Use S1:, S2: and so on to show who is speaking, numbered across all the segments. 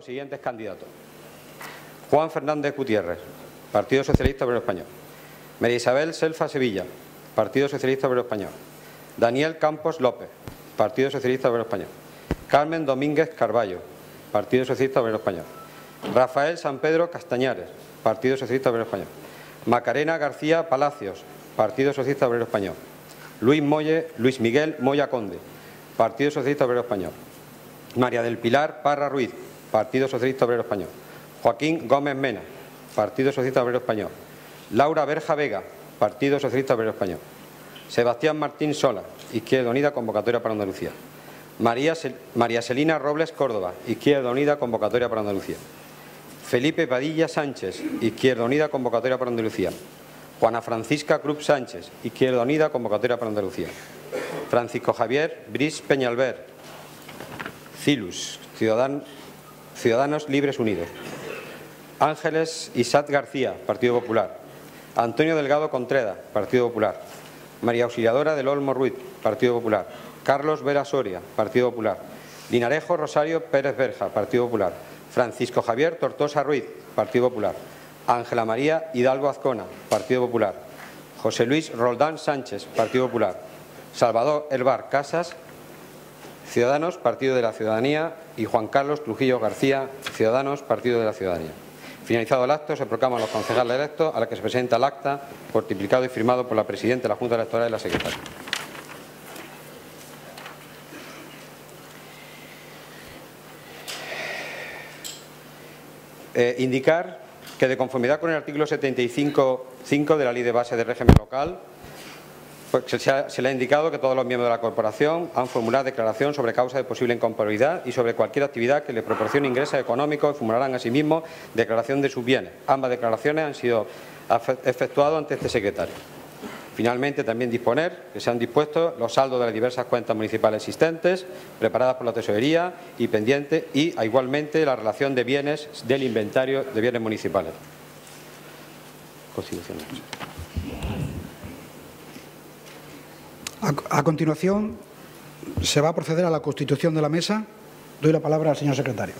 S1: los siguientes candidatos. Juan Fernández Gutiérrez, Partido Socialista Obrero Español. María Isabel Selfa Sevilla, Partido Socialista Obrero Español. Daniel Campos López, Partido Socialista Obrero Español. Carmen Domínguez Carballo, Partido Socialista Obrero Español. Rafael San Pedro Castañares, Partido Socialista Obrero Español. Macarena García Palacios, Partido Socialista Obrero Español. Luis, Molle, Luis Miguel Moya Conde, Partido Socialista Obrero Español. María del Pilar Parra Ruiz, Partido Socialista Obrero Español. Joaquín Gómez Mena, Partido Socialista Obrero Español. Laura Berja Vega, Partido Socialista Obrero Español. Sebastián Martín Sola, Izquierda Unida, convocatoria para Andalucía. María, Selina Robles Córdoba, Izquierda Unida, convocatoria para Andalucía. Felipe Padilla Sánchez, Izquierda Unida, convocatoria para Andalucía. Juana Francisca Cruz Sánchez, Izquierda Unida, convocatoria para Andalucía. Francisco Javier Bris Peñalver, Cilus, Ciudadanos Libres Unidos. Ángeles Isat García, Partido Popular. Antonio Delgado Contreda, Partido Popular. María Auxiliadora del Olmo Ruiz, Partido Popular. Carlos Vera Soria, Partido Popular. Linarejo Rosario Pérez Berja, Partido Popular. Francisco Javier Tortosa Ruiz, Partido Popular. Ángela María Hidalgo Azcona, Partido Popular. José Luis Roldán Sánchez, Partido Popular. Salvador Elbar Casas, Ciudadanos, Partido de la Ciudadanía y Juan Carlos Trujillo García, Ciudadanos, Partido de la Ciudadanía. Finalizado el acto, se proclaman los concejales electos a la que se presenta el acta, multiplicado y firmado por la Presidenta de la Junta Electoral y la Secretaria. Eh, indicar que, de conformidad con el artículo 75.5 de la Ley de Base de Régimen Local, pues se, le ha indicado que todos los miembros de la corporación han formulado declaración sobre causa de posible incomparabilidad y sobre cualquier actividad que le proporcione ingresos económicos y formularán asimismo declaración de sus bienes. Ambas declaraciones han sido efectuadas ante este secretario. Finalmente, también disponer que se han dispuesto los saldos de las diversas cuentas municipales existentes, preparadas por la Tesorería y pendientes, y igualmente la relación de bienes del inventario de bienes municipales.
S2: A, continuación, se va a proceder a la constitución de la mesa. Doy la palabra al señor secretario.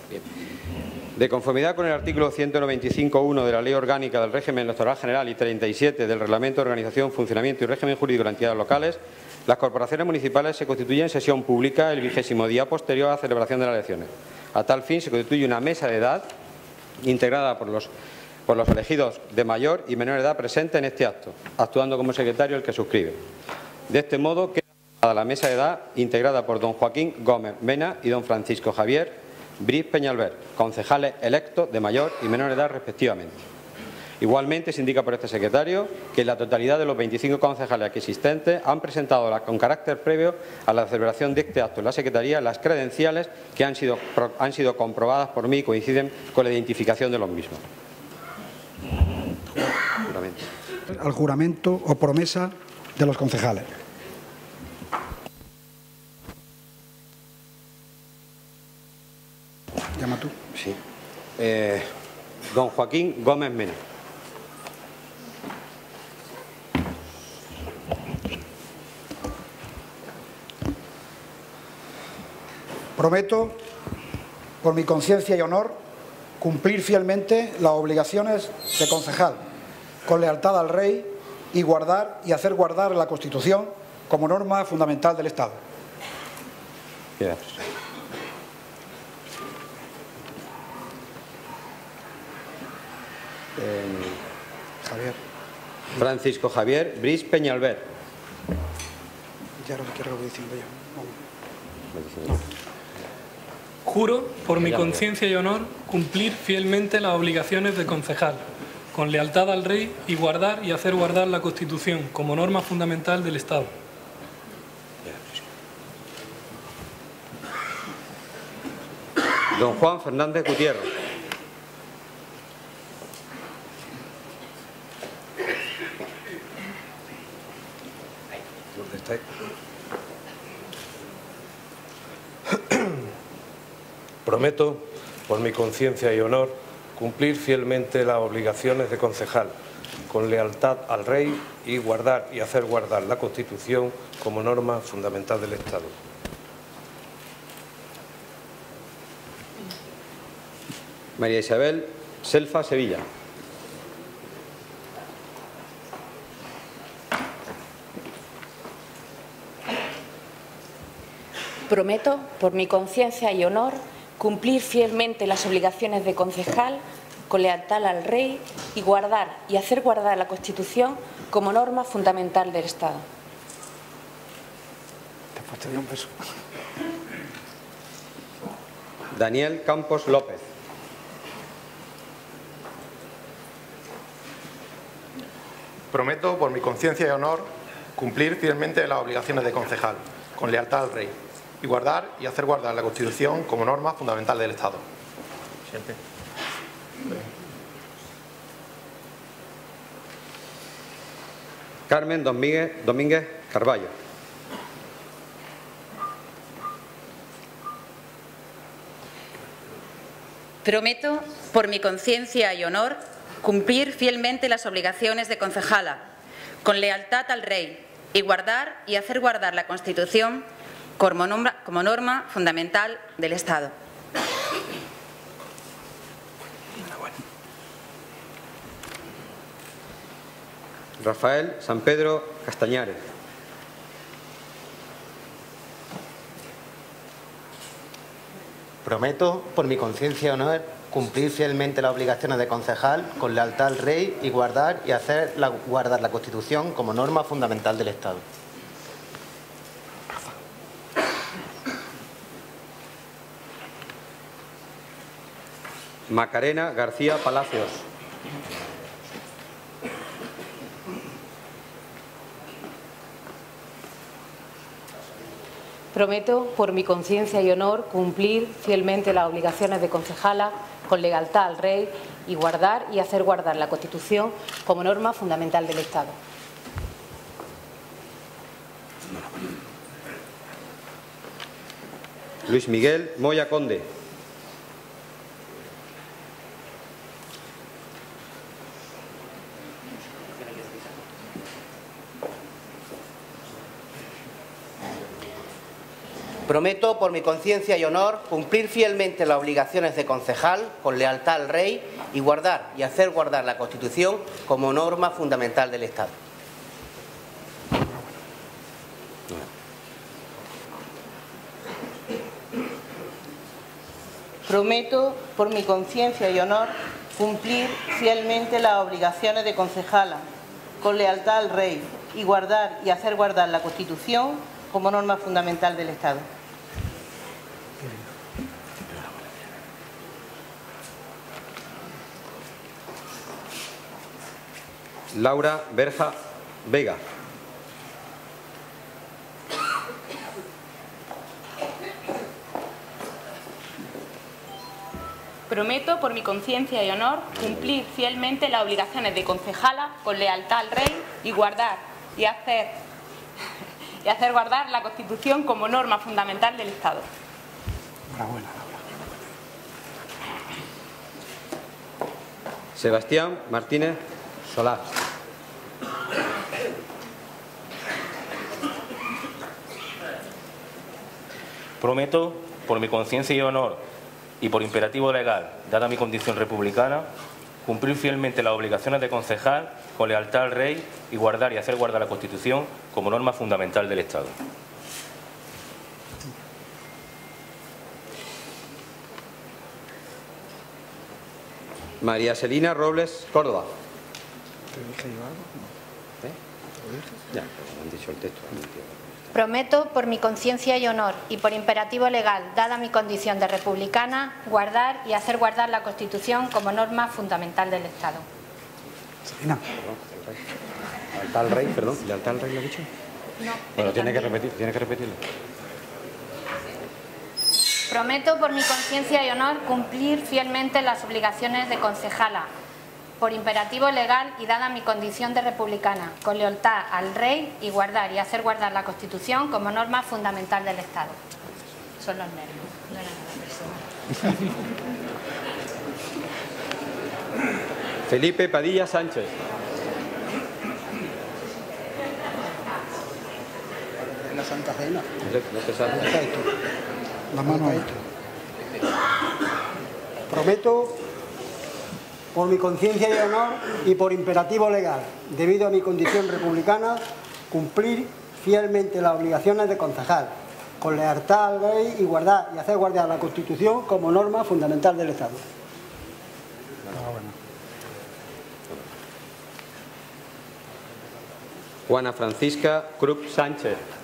S1: De conformidad con el artículo 195.1 de la Ley Orgánica del Régimen Electoral General y 37 del Reglamento de Organización, Funcionamiento y Régimen Jurídico de las Entidades Locales, las corporaciones municipales se constituyen en sesión pública el vigésimo día posterior a la celebración de las elecciones. A tal fin se constituye una mesa de edad integrada por los, por los elegidos de mayor y menor edad presentes en este acto, actuando como secretario el que suscribe. De este modo queda la mesa de edad integrada por don Joaquín Gómez Mena y don Francisco Javier Bris Peñalver, concejales electos de mayor y menor edad respectivamente. Igualmente se indica por este secretario que la totalidad de los 25 concejales aquí existentes han presentado con carácter previo a la celebración de este acto en la Secretaría las credenciales que han sido, han sido comprobadas por mí y coinciden con la identificación de los mismos.
S2: Al juramento o promesa de los concejales. Llama tú.
S1: Sí. Eh, don Joaquín Gómez Mena.
S2: Prometo, por mi conciencia y honor, cumplir fielmente las obligaciones de concejal, con lealtad al Rey y guardar y hacer guardar la Constitución como norma fundamental del Estado.
S1: Javier. Francisco Javier Bris Peñalver.
S2: Ya lo quiero diciendo yo.
S3: Juro, por mi conciencia y honor, cumplir fielmente las obligaciones de concejal, con lealtad al Rey y guardar y hacer guardar la Constitución como norma fundamental del Estado.
S1: Don Juan Fernández Gutiérrez.
S4: Prometo, por mi conciencia y honor, cumplir fielmente las obligaciones de concejal, con lealtad al Rey y guardar y hacer guardar la Constitución como norma fundamental del Estado.
S1: María Isabel Selfa Sevilla.
S5: Prometo, por mi conciencia y honor, cumplir fielmente las obligaciones de concejal con lealtad al Rey y guardar y hacer guardar la Constitución como norma fundamental del Estado.
S2: Después te doy un beso.
S1: Daniel Campos López.
S6: Prometo, por mi conciencia y honor, cumplir fielmente las obligaciones de concejal, con lealtad al Rey, y guardar y hacer guardar la Constitución como norma fundamental del Estado.
S1: Carmen Domínguez, Domínguez Carballo.
S5: Prometo, por mi conciencia y honor, cumplir fielmente las obligaciones de concejala, con lealtad al Rey, y guardar y hacer guardar la Constitución como norma, como norma fundamental del Estado.
S1: Rafael San Pedro Castañares.
S7: Prometo, por mi conciencia y honor, cumplir fielmente las obligaciones de concejal con lealtad al Rey y guardar y hacer la- guardar la Constitución como norma fundamental del Estado.
S1: Macarena García Palacios.
S5: Prometo, por mi conciencia y honor, cumplir fielmente las obligaciones de concejala con lealtad al Rey y guardar y hacer guardar la Constitución como norma fundamental del Estado.
S1: Luis Miguel Moya Conde.
S7: Prometo, por mi conciencia y honor, cumplir fielmente las obligaciones de concejal con lealtad al Rey y guardar y hacer guardar la Constitución como norma fundamental del Estado.
S8: Prometo, por mi conciencia y honor, cumplir fielmente las obligaciones de concejala, con lealtad al Rey, y guardar y hacer guardar la Constitución como norma fundamental del Estado.
S1: Laura Berja Vega.
S5: Prometo, por mi conciencia y honor, cumplir fielmente las obligaciones de concejala con lealtad al Rey y guardar y hacer, y hacer guardar la Constitución como norma fundamental del Estado.
S2: Enhorabuena, Laura.
S1: Sebastián Martínez Solá.
S9: Prometo, por mi conciencia y honor y por imperativo legal, dada mi condición republicana, cumplir fielmente las obligaciones de concejal con lealtad al Rey y guardar y hacer guardar la Constitución como norma fundamental del Estado.
S1: María Selina Robles Córdoba.
S2: ¿Te dije yo algo?
S1: ¿Eh? Ya, pero me han dicho el texto.
S10: Prometo, por mi conciencia y honor y por imperativo legal, dada mi condición de republicana, guardar y hacer guardar la Constitución como norma fundamental del Estado.
S1: Lealtad al rey, perdón. ¿Lealtad al rey lo ha dicho?
S10: No,
S1: Bueno, tiene que repetir, tiene que repetirlo.
S10: Prometo, por mi conciencia y honor, cumplir fielmente las obligaciones de concejala, por imperativo legal y dada mi condición de republicana, con lealtad al Rey y guardar y hacer guardar la Constitución como norma fundamental del Estado. Son los nervios, no era nada personal.
S1: Felipe Padilla Sánchez.
S2: en la Santa Cena.
S1: No te sale.
S2: La mano ahí. Prometo,
S11: por mi conciencia y honor y por imperativo legal, debido a mi condición republicana, cumplir fielmente las obligaciones de concejal, con lealtad al rey y guardar y hacer guardar la Constitución como norma fundamental del Estado.
S1: Juana Francisca Krupp Sánchez.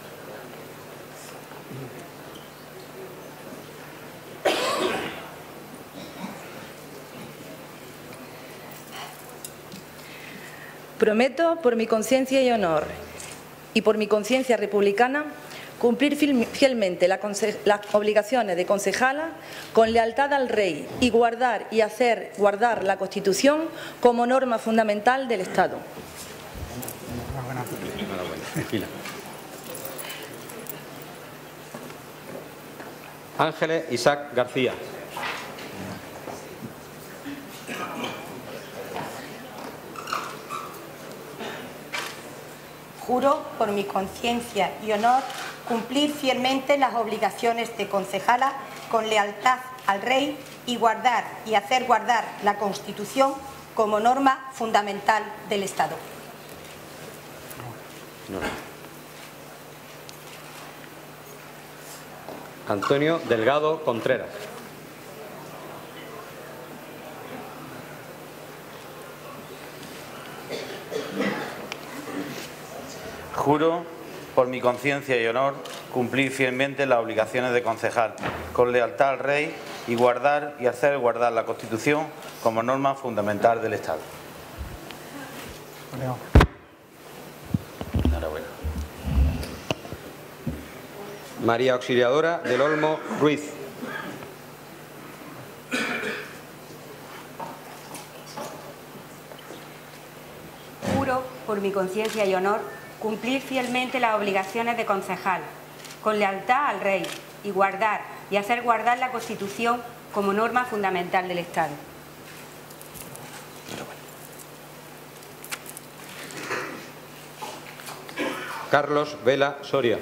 S12: Prometo, por mi conciencia y honor y por mi conciencia republicana, cumplir fielmente las obligaciones de concejala con lealtad al rey y guardar y hacer guardar la Constitución como norma fundamental del Estado.
S1: Ángeles Isaac García.
S13: Juro por mi conciencia y honor cumplir fielmente las obligaciones de concejala con lealtad al Rey y guardar y hacer guardar la Constitución como norma fundamental del Estado.
S1: Antonio Delgado Contreras.
S14: Juro, por mi conciencia y honor, cumplir fielmente las obligaciones de concejal, con lealtad al Rey y guardar y hacer guardar la Constitución como norma fundamental del Estado.
S1: Enhorabuena. María Auxiliadora del Olmo Ruiz.
S13: Juro, por mi conciencia y honor, cumplir fielmente las obligaciones de concejal, con lealtad al Rey y guardar y hacer guardar la Constitución como norma fundamental del Estado.
S1: Carlos Vela Soria.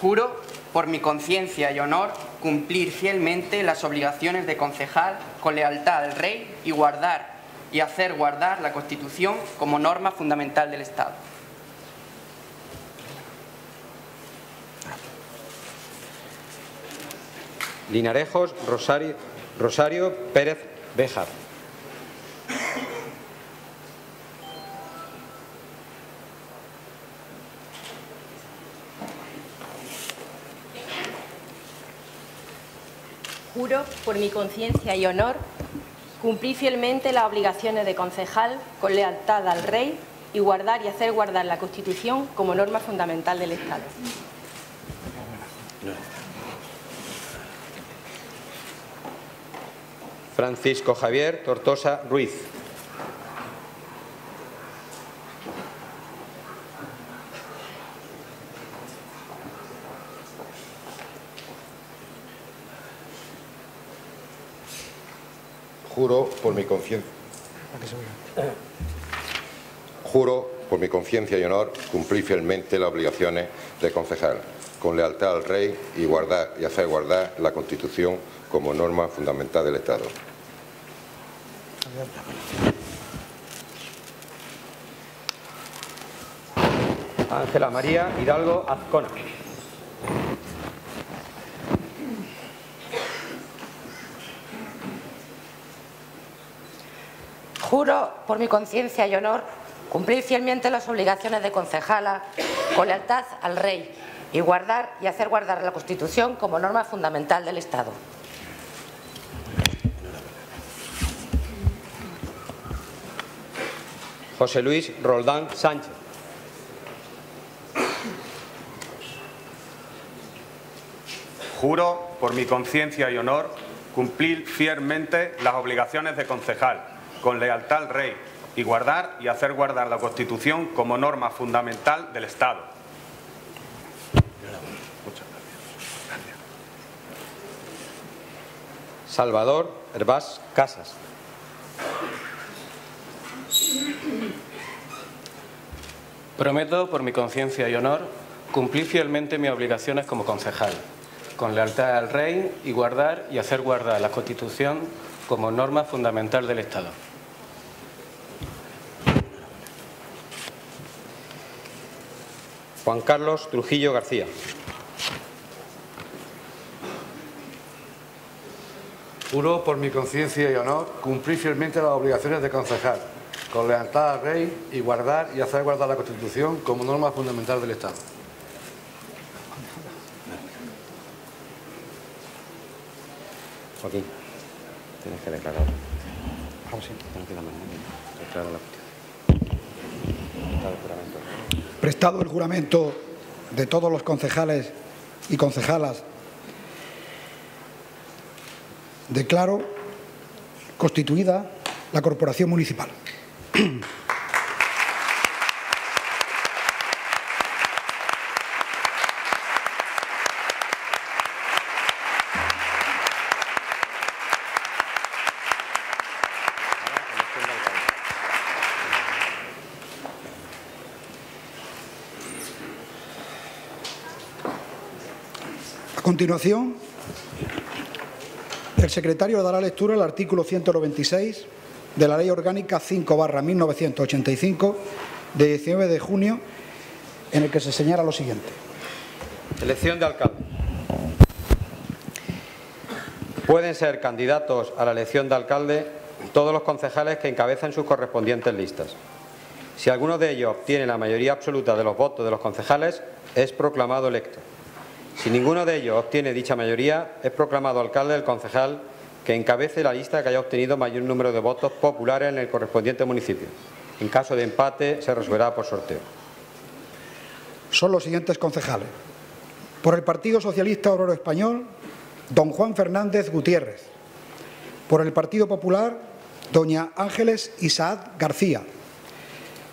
S15: Juro, por mi conciencia y honor, cumplir fielmente las obligaciones de concejal con lealtad al Rey y guardar y hacer guardar la Constitución como norma fundamental del Estado.
S1: Linarejos Rosario, Rosario Pérez Béjar.
S13: Por mi conciencia y honor, cumplir fielmente las obligaciones de concejal con lealtad al Rey y guardar y hacer guardar la Constitución como norma fundamental del Estado.
S1: Francisco Javier Tortosa Ruiz.
S16: Juro por mi conciencia. Juro por mi conciencia y honor cumplir fielmente las obligaciones de concejal, con lealtad al Rey y guardar y hacer guardar la Constitución como norma fundamental del Estado.
S1: Ángela María Hidalgo Azcona.
S17: Juro, por mi conciencia y honor, cumplir fielmente las obligaciones de concejala con lealtad al Rey y guardar y hacer guardar la Constitución como norma fundamental del Estado.
S1: José Luis Roldán Sánchez.
S18: Juro, por mi conciencia y honor, cumplir fielmente las obligaciones de concejal, con lealtad al Rey, y guardar y hacer guardar la Constitución como norma fundamental del Estado.
S1: Salvador Herbás Casas.
S9: Prometo, por mi conciencia y honor, cumplir fielmente mis obligaciones como concejal, con lealtad al Rey y guardar y hacer guardar la Constitución como norma fundamental del Estado.
S1: Juan Carlos Trujillo García.
S19: Juro por mi conciencia y honor cumplir fielmente las obligaciones de concejal, con lealtad al Rey y guardar y hacer guardar la Constitución como norma fundamental del Estado.
S1: Joaquín, tienes que declarar. Vamos, sí. Tienes que llamar, ¿no? Declara la cuestión.
S2: Prestado el juramento de todos los concejales y concejalas, declaro constituida la Corporación Municipal. continuación, el secretario dará lectura al artículo 196 de la Ley Orgánica 5 1985 de 19 de junio, en el que se señala lo siguiente.
S1: Elección de alcalde. Pueden ser candidatos a la elección de alcalde todos los concejales que encabezan sus correspondientes listas. Si alguno de ellos obtiene la mayoría absoluta de los votos de los concejales, es proclamado electo. Si ninguno de ellos obtiene dicha mayoría, es proclamado alcalde el concejal que encabece la lista que haya obtenido mayor número de votos populares en el correspondiente municipio. En caso de empate, se resolverá por sorteo.
S2: Son los siguientes concejales. Por el Partido Socialista Obrero Español, don Juan Fernández Gutiérrez. Por el Partido Popular, doña Ángeles Isaad García.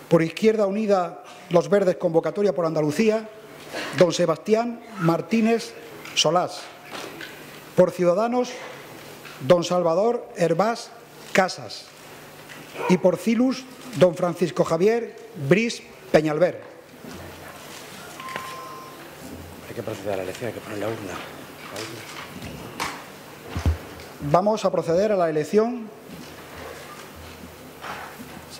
S2: Por Izquierda Unida, Los Verdes Convocatoria por Andalucía, don Sebastián Martínez Solás. Por Ciudadanos, don Salvador Herbás Casas. Y por Cilus, don Francisco Javier Bris Peñalver.
S1: Hay que proceder a la elección, hay que poner la urna.
S2: Vamos a proceder a la elección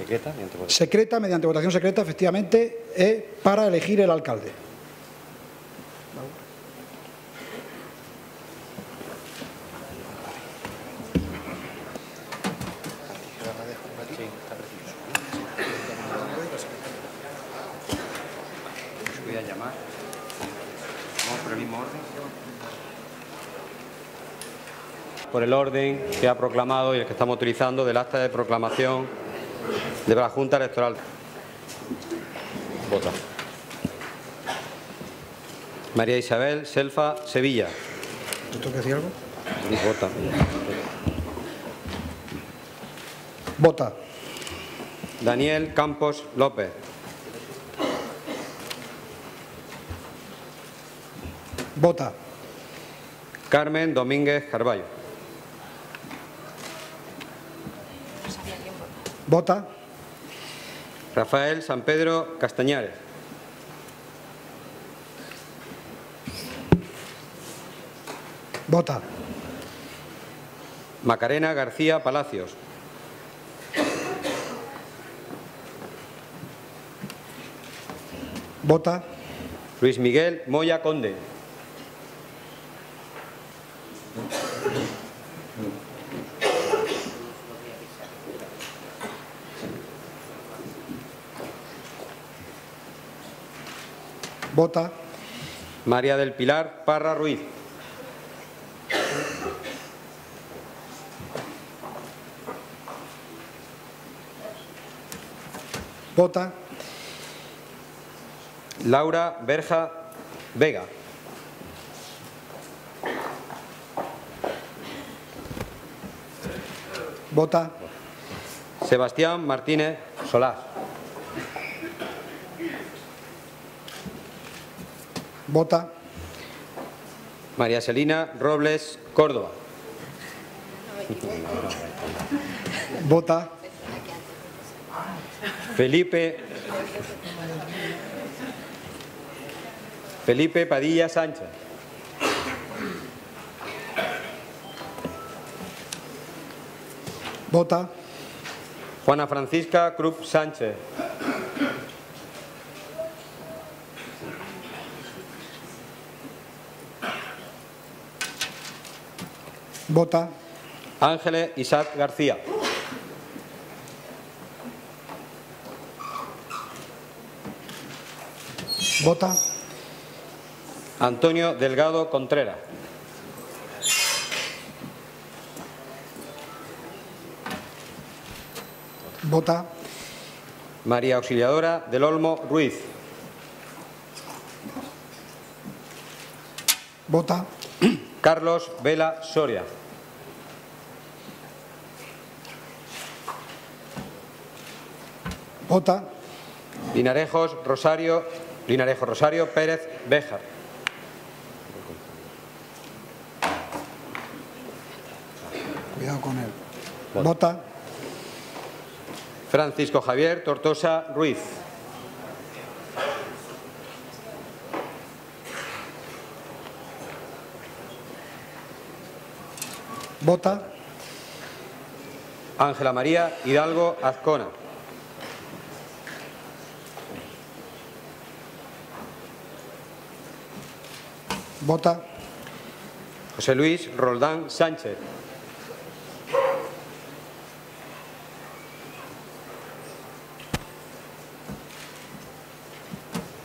S1: Secreta, mediante votación.
S2: secreta, mediante votación secreta, efectivamente, eh, para elegir el alcalde.
S1: Os voy a llamar. Vamos por el mismo orden. Por el orden que ha proclamado y el que estamos utilizando del acta de proclamación de la Junta Electoral. Vota. María Isabel Selfa Sevilla.
S2: ¿Tú tengo que decir algo?
S1: Vota.
S2: Vota.
S1: Daniel Campos López.
S2: Vota.
S1: Carmen Domínguez Carballo.
S2: Vota.
S1: Rafael San Pedro Castañares.
S2: Vota.
S1: Macarena García Palacios.
S2: Vota.
S1: Luis Miguel Moya Conde.
S2: Vota.
S1: María del Pilar Parra Ruiz.
S2: Vota.
S1: Laura Berja Vega.
S2: Vota.
S1: Sebastián Martínez Solás.
S2: Vota.
S1: María Selina Robles Córdoba.
S2: Vota.
S1: Felipe Felipe Padilla Sánchez.
S2: Vota.
S1: Juana Francisca Cruz Sánchez.
S2: Vota.
S1: Ángeles Isaac García.
S2: Vota.
S1: Antonio Delgado Contreras.
S2: Vota.
S1: María Auxiliadora del Olmo Ruiz.
S2: Vota.
S1: Carlos Vela Soria.
S2: Vota.
S1: Linarejos Rosario, Linarejo Rosario Pérez Béjar.
S2: Cuidado con él. Vota.
S1: Francisco Javier Tortosa Ruiz.
S2: Vota.
S1: Ángela María Hidalgo Azcona.
S2: Vota.
S1: José Luis Roldán Sánchez.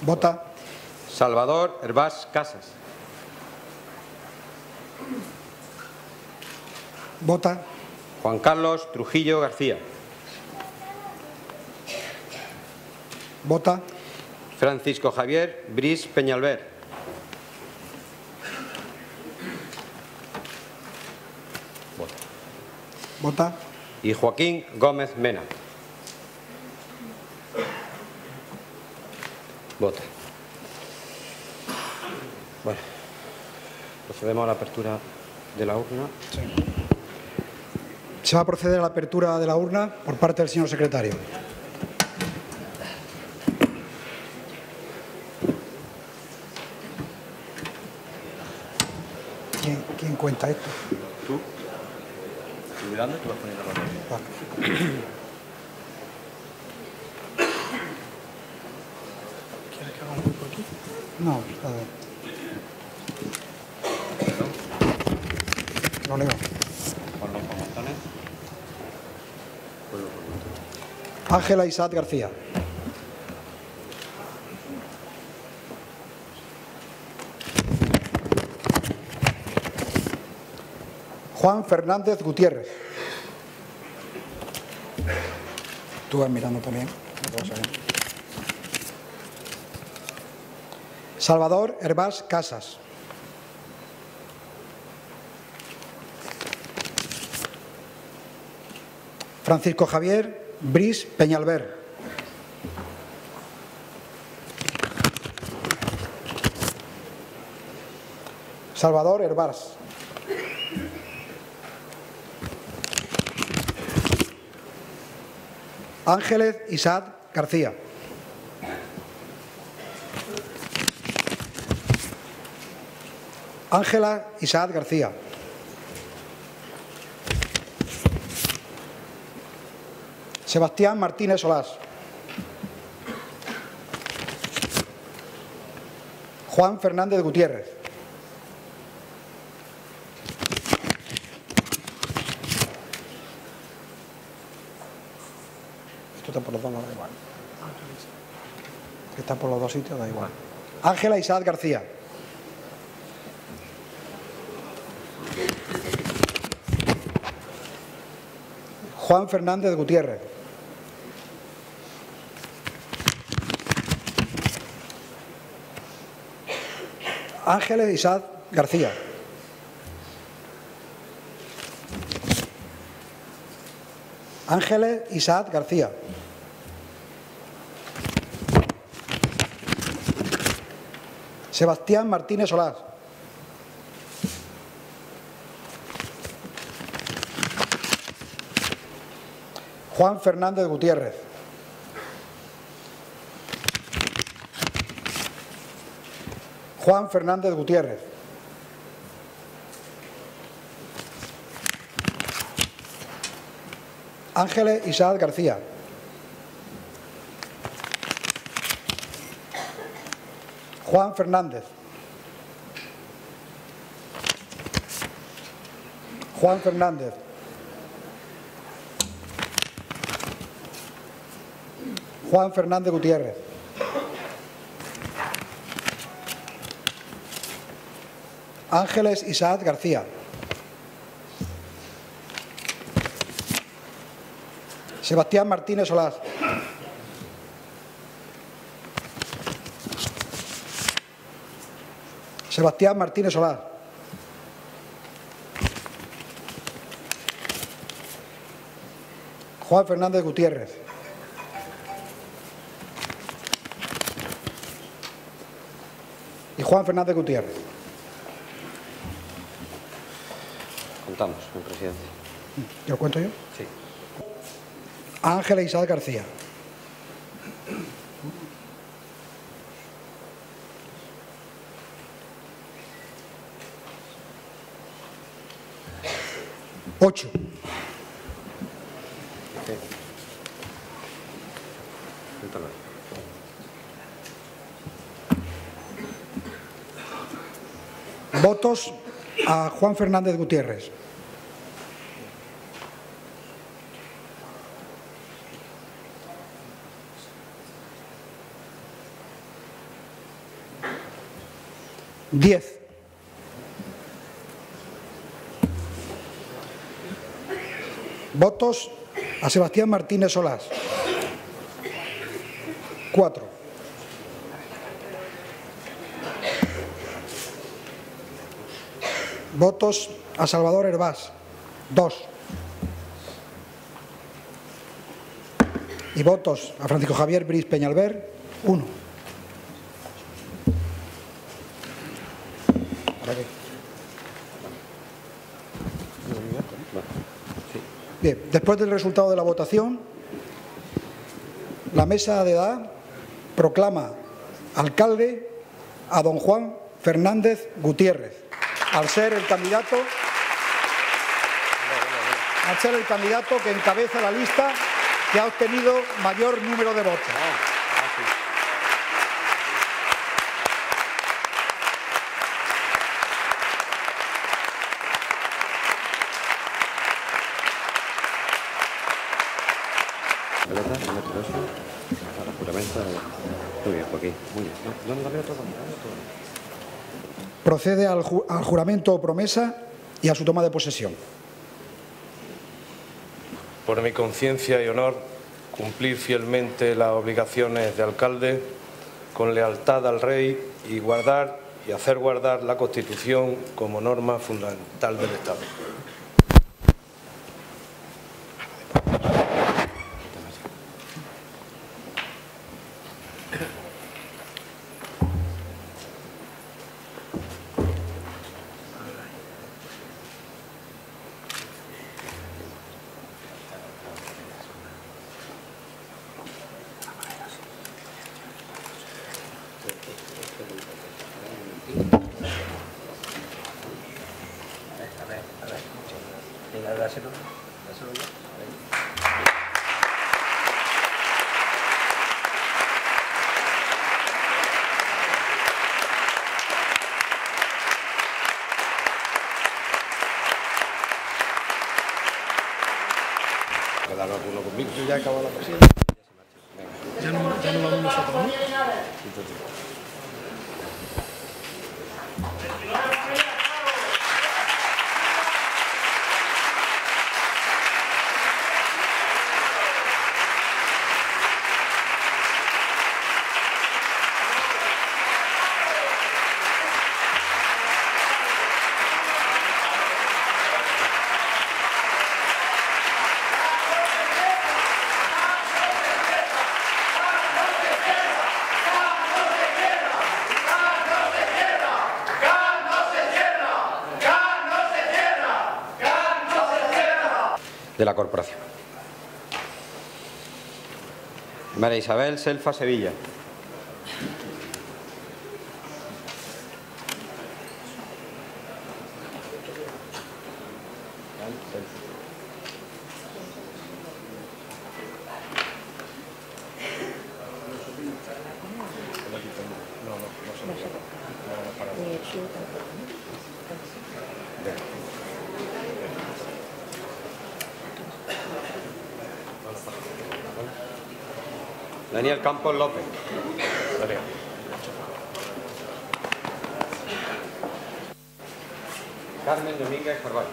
S2: Vota.
S1: Salvador Herbás Casas.
S2: Vota.
S1: Juan Carlos Trujillo García.
S2: Vota.
S1: Francisco Javier Bris Peñalver.
S2: Vota.
S1: Y Joaquín Gómez Mena. Vota. Bueno, procedemos a la apertura de la urna.
S2: Se va a proceder a la apertura de la urna por parte del señor secretario. ¿Quién, quién cuenta esto?
S9: ¿Tú? Estoy mirando y tú vas poniendo.
S2: ¿Quieres que haga un grupo aquí? No, a ver. Lo leo. Ángela Isaac García. Juan Fernández Gutiérrez. Tú vas mirando también. Salvador Herbás Casas. Francisco Javier Bris Peñalver. Salvador Herbás. Ángeles Isaac García. Ángela Isaac García. Sebastián Martínez Solás. Juan Fernández Gutiérrez. Esto está por los dos, no da igual. Está por los dos sitios, da igual. Ángela Isaac García. Juan Fernández Gutiérrez. Ángeles Isaac García. Ángeles Isaac García. Sebastián Martínez Solás. Juan Fernández Gutiérrez. Juan Fernández Gutiérrez. Ángeles Isaac García. Juan Fernández. Juan Fernández. Juan Fernández Gutiérrez. Ángeles Isaac García. Sebastián Martínez Solás. Sebastián Martínez Solás. Juan Fernández Gutiérrez. Y Juan Fernández Gutiérrez.
S1: Contamos, señor presidente.
S2: ¿Ya lo cuento yo?
S1: Sí.
S2: Ángela Isaac García. Ocho.
S1: Cuéntalo.
S2: Votos a Juan Fernández Gutiérrez. Diez. Votos a Sebastián Martínez Solás. cuatro. Votos a Salvador Hervás. dos. Y votos a Francisco Javier Briz Peñalver. uno. Después del resultado de la votación, la mesa de edad proclama alcalde a don Juan Fernández Gutiérrez, al ser el candidato al ser el candidato que encabeza la lista que ha obtenido mayor número de votos.
S1: Pelota, no meto eso. Ahora juramento. Muy bien, Joaquín. Muy bien. No, no, dame otro, dame otro.
S2: Procede al, al juramento o promesa y a su toma de posesión.
S4: Por mi conciencia y honor, cumplir fielmente las obligaciones de alcalde con lealtad al rey y guardar y hacer guardar la Constitución como norma fundamental del Estado.
S1: Quedaron alguno conmigo. Yo ya he acabado la presidencia.
S3: Ya no, ya no vamos nosotros, ¿no?
S1: La corporación. María Isabel Selfa Sevilla. Daniel Campos López. Carmen Domínguez Carvalho.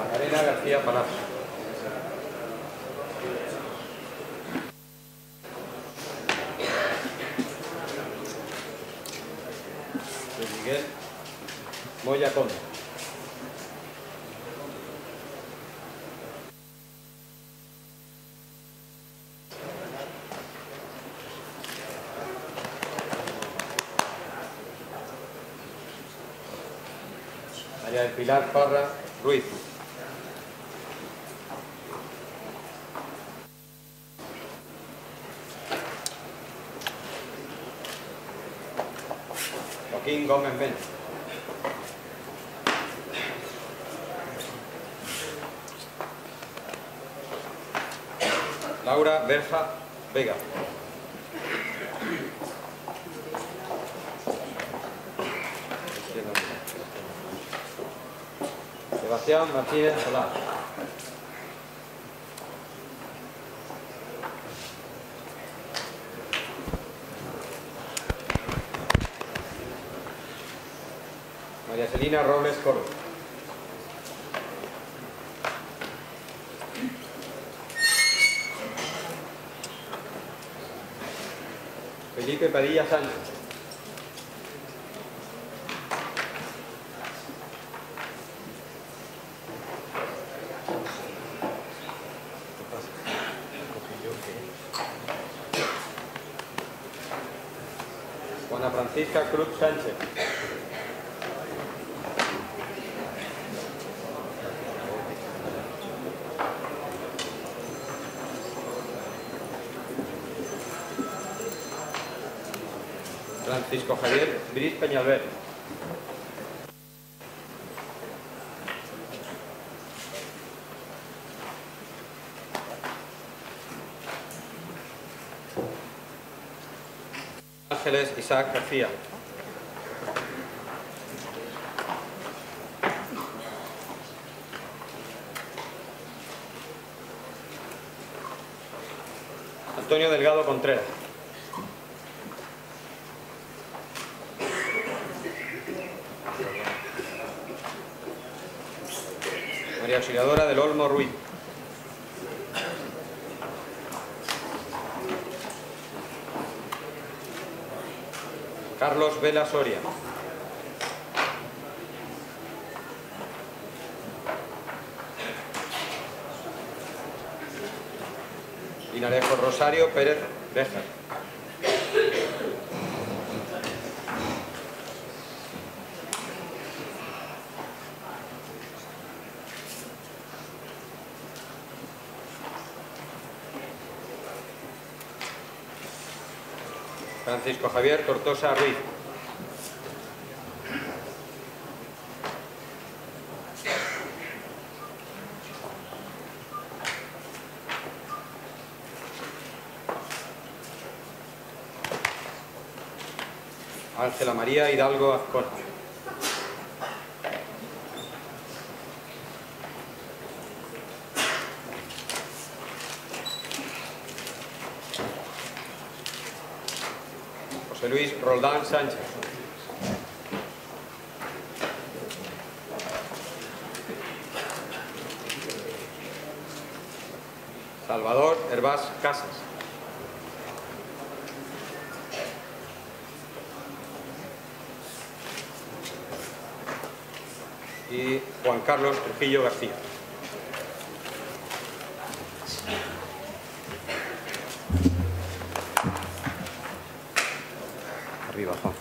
S1: Macarena García Palacio. Luis Miguel Moya Conde. María del Pilar Parra Ruiz. Joaquín Gómez Ben. Laura Berja Vega. Sebastián Martínez Solá. María Celina Robles Coro. Felipe Padilla Sánchez. Juana Francisca Cruz Sánchez. Francisco Javier Gris Peñalver. Isaac García. Antonio Delgado Contreras. María Auxiliadora del Olmo Ruiz. Carlos Vela Soria. Linarejo Rosario Pérez. Francisco Javier Tortosa Ruiz. Ángela María Hidalgo Azcona. José Luis Roldán Sánchez. Salvador Hervás Casas. Y Juan Carlos Trujillo García. Arriba, Juan.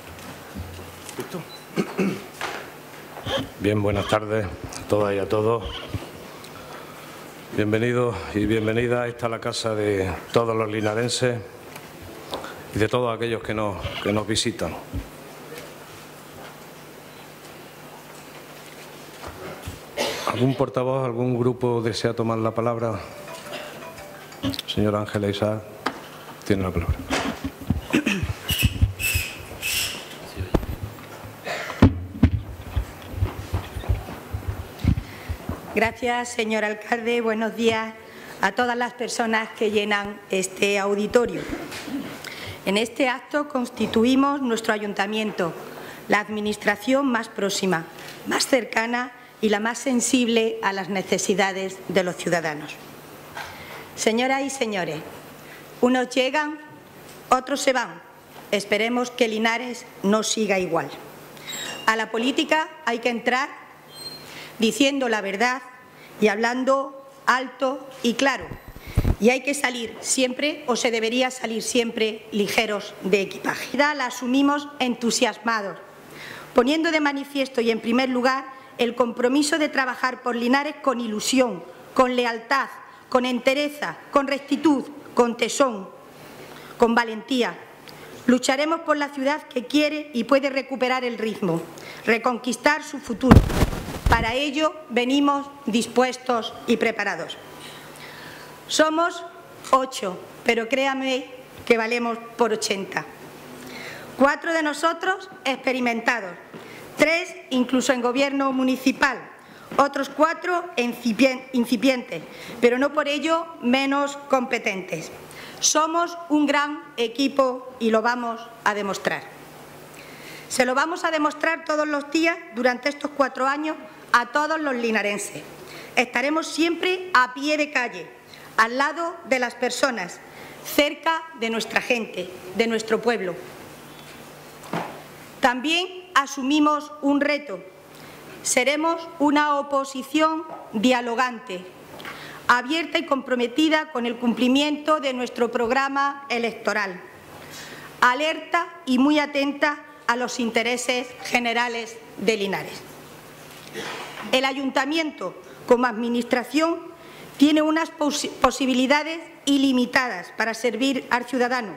S4: Bien, buenas tardes. todas y a todos. Bienvenidos y bienvenidas. Esta es la casa de todos los linarenses y de todos aquellos que nos, que nos visitan. ¿Algún portavoz, algún grupo desea tomar la palabra? Señora Ángela Isaac, tiene la palabra.
S13: Gracias, señor alcalde. Buenos días a todas las personas que llenan este auditorio. En este acto constituimos nuestro ayuntamiento, la administración más próxima, más cercana y la más sensible a las necesidades de los ciudadanos. Señoras y señores, unos llegan, otros se van. Esperemos que Linares no siga igual. A la política hay que entrar diciendo la verdad y hablando alto y claro. Y hay que salir siempre, o se debería salir siempre, ligeros de equipaje. La asumimos entusiasmados, poniendo de manifiesto y en primer lugar el compromiso de trabajar por Linares con ilusión, con lealtad, con entereza, con rectitud, con tesón, con valentía. Lucharemos por la ciudad que quiere y puede recuperar el ritmo, reconquistar su futuro. Para ello venimos dispuestos y preparados. Somos ocho, pero créame que valemos por ochenta. Cuatro de nosotros experimentados, tres incluso en gobierno municipal, otros cuatro incipientes, pero no por ello menos competentes. Somos un gran equipo y lo vamos a demostrar. Se lo vamos a demostrar todos los días durante estos cuatro años a todos los linarenses. Estaremos siempre a pie de calle, al lado de las personas, cerca de nuestra gente, de nuestro pueblo. También asumimos un reto. Seremos una oposición dialogante, abierta y comprometida con el cumplimiento de nuestro programa electoral, alerta y muy atenta a los intereses generales de Linares. El ayuntamiento, como administración, tiene unas posibilidades ilimitadas para servir al ciudadano,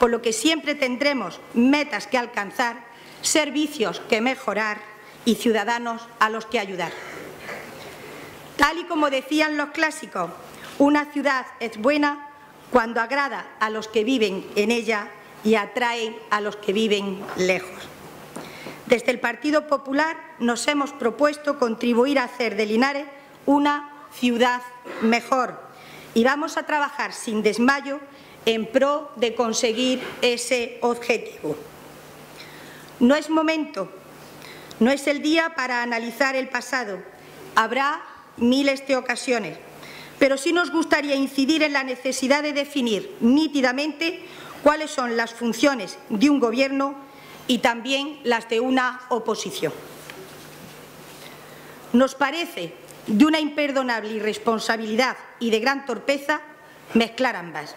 S13: por lo que siempre tendremos metas que alcanzar, servicios que mejorar y ciudadanos a los que ayudar. Tal y como decían los clásicos, una ciudad es buena cuando agrada a los que viven en ella y atrae a los que viven lejos. Desde el Partido Popular nos hemos propuesto contribuir a hacer de Linares una ciudad mejor y vamos a trabajar sin desmayo en pro de conseguir ese objetivo. No es momento, no es el día para analizar el pasado. Habrá miles de ocasiones, pero sí nos gustaría incidir en la necesidad de definir nítidamente cuáles son las funciones de un Gobierno y también las de una oposición. Nos parece de una imperdonable irresponsabilidad y de gran torpeza mezclar ambas.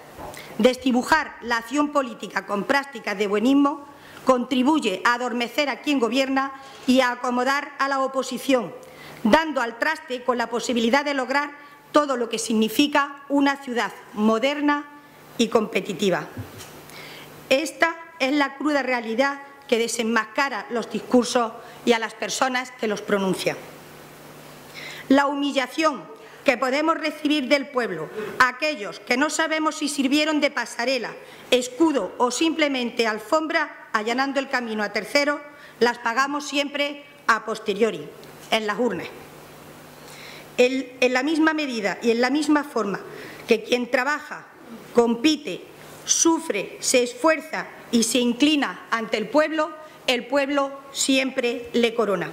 S13: Desdibujar la acción política con prácticas de buenismo contribuye a adormecer a quien gobierna y a acomodar a la oposición, dando al traste con la posibilidad de lograr todo lo que significa una ciudad moderna y competitiva. Esta es la cruda realidad que desenmascara los discursos y a las personas que los pronuncian. La humillación que podemos recibir del pueblo, aquellos que no sabemos si sirvieron de pasarela, escudo o simplemente alfombra allanando el camino a terceros, las pagamos siempre a posteriori, en las urnas. en la misma medida y en la misma forma que quien trabaja, compite, sufre, se esfuerza y se inclina ante el pueblo, el pueblo siempre le corona.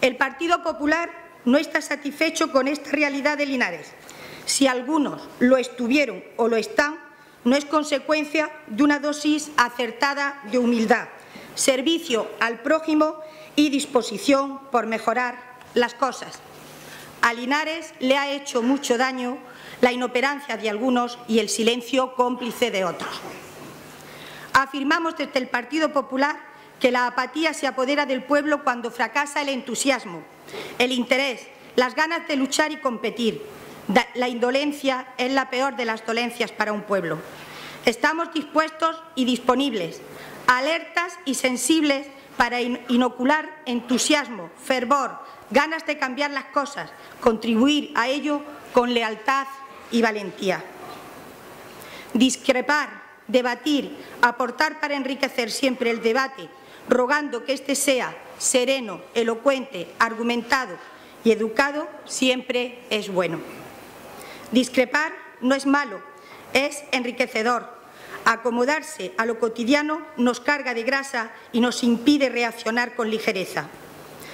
S13: El Partido Popular no está satisfecho con esta realidad de Linares. Si algunos lo estuvieron o lo están, no es consecuencia de una dosis acertada de humildad, servicio al prójimo y disposición por mejorar las cosas. A Linares le ha hecho mucho daño la inoperancia de algunos y el silencio cómplice de otros. Afirmamos desde el Partido Popular que la apatía se apodera del pueblo cuando fracasa el entusiasmo, el interés, las ganas de luchar y competir. La indolencia es la peor de las dolencias para un pueblo. Estamos dispuestos y disponibles, alertas y sensibles para inocular entusiasmo, fervor, ganas de cambiar las cosas, contribuir a ello con lealtad y valentía. Discrepar, debatir, aportar para enriquecer siempre el debate, rogando que éste sea sereno, elocuente, argumentado y educado, siempre es bueno. Discrepar no es malo, es enriquecedor. Acomodarse a lo cotidiano nos carga de grasa y nos impide reaccionar con ligereza.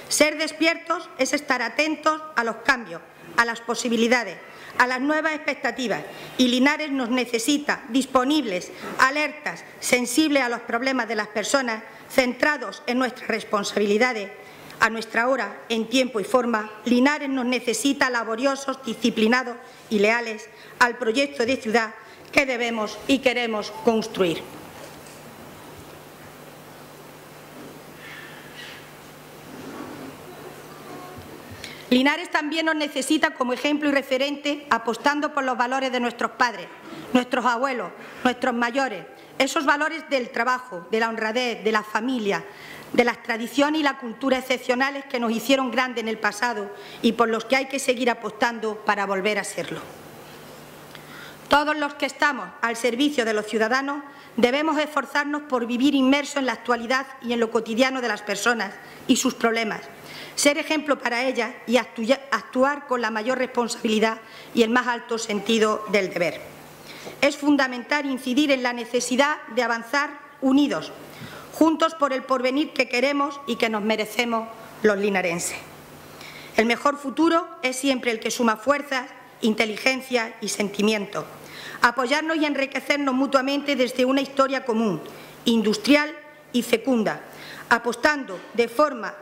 S13: Ser despiertos es estar atentos a los cambios, a las posibilidades, a las nuevas expectativas y Linares nos necesita disponibles, alertas, sensibles a los problemas de las personas, centrados en nuestras responsabilidades. A nuestra hora, en tiempo y forma, Linares nos necesita laboriosos, disciplinados y leales al proyecto de ciudad que debemos y queremos construir. Linares también nos necesita como ejemplo y referente apostando por los valores de nuestros padres, nuestros abuelos, nuestros mayores, esos valores del trabajo, de la honradez, de la familia, de las tradiciones y la cultura excepcionales que nos hicieron grandes en el pasado y por los que hay que seguir apostando para volver a serlo. Todos los que estamos al servicio de los ciudadanos debemos esforzarnos por vivir inmersos en la actualidad y en lo cotidiano de las personas y sus problemas, ser ejemplo para ellas y actuar con la mayor responsabilidad y el más alto sentido del deber. Es fundamental incidir en la necesidad de avanzar unidos, juntos por el porvenir que queremos y que nos merecemos los linarenses. El mejor futuro es siempre el que suma fuerzas, inteligencia y sentimiento apoyarnos y enriquecernos mutuamente desde una historia común, industrial y fecunda, apostando de forma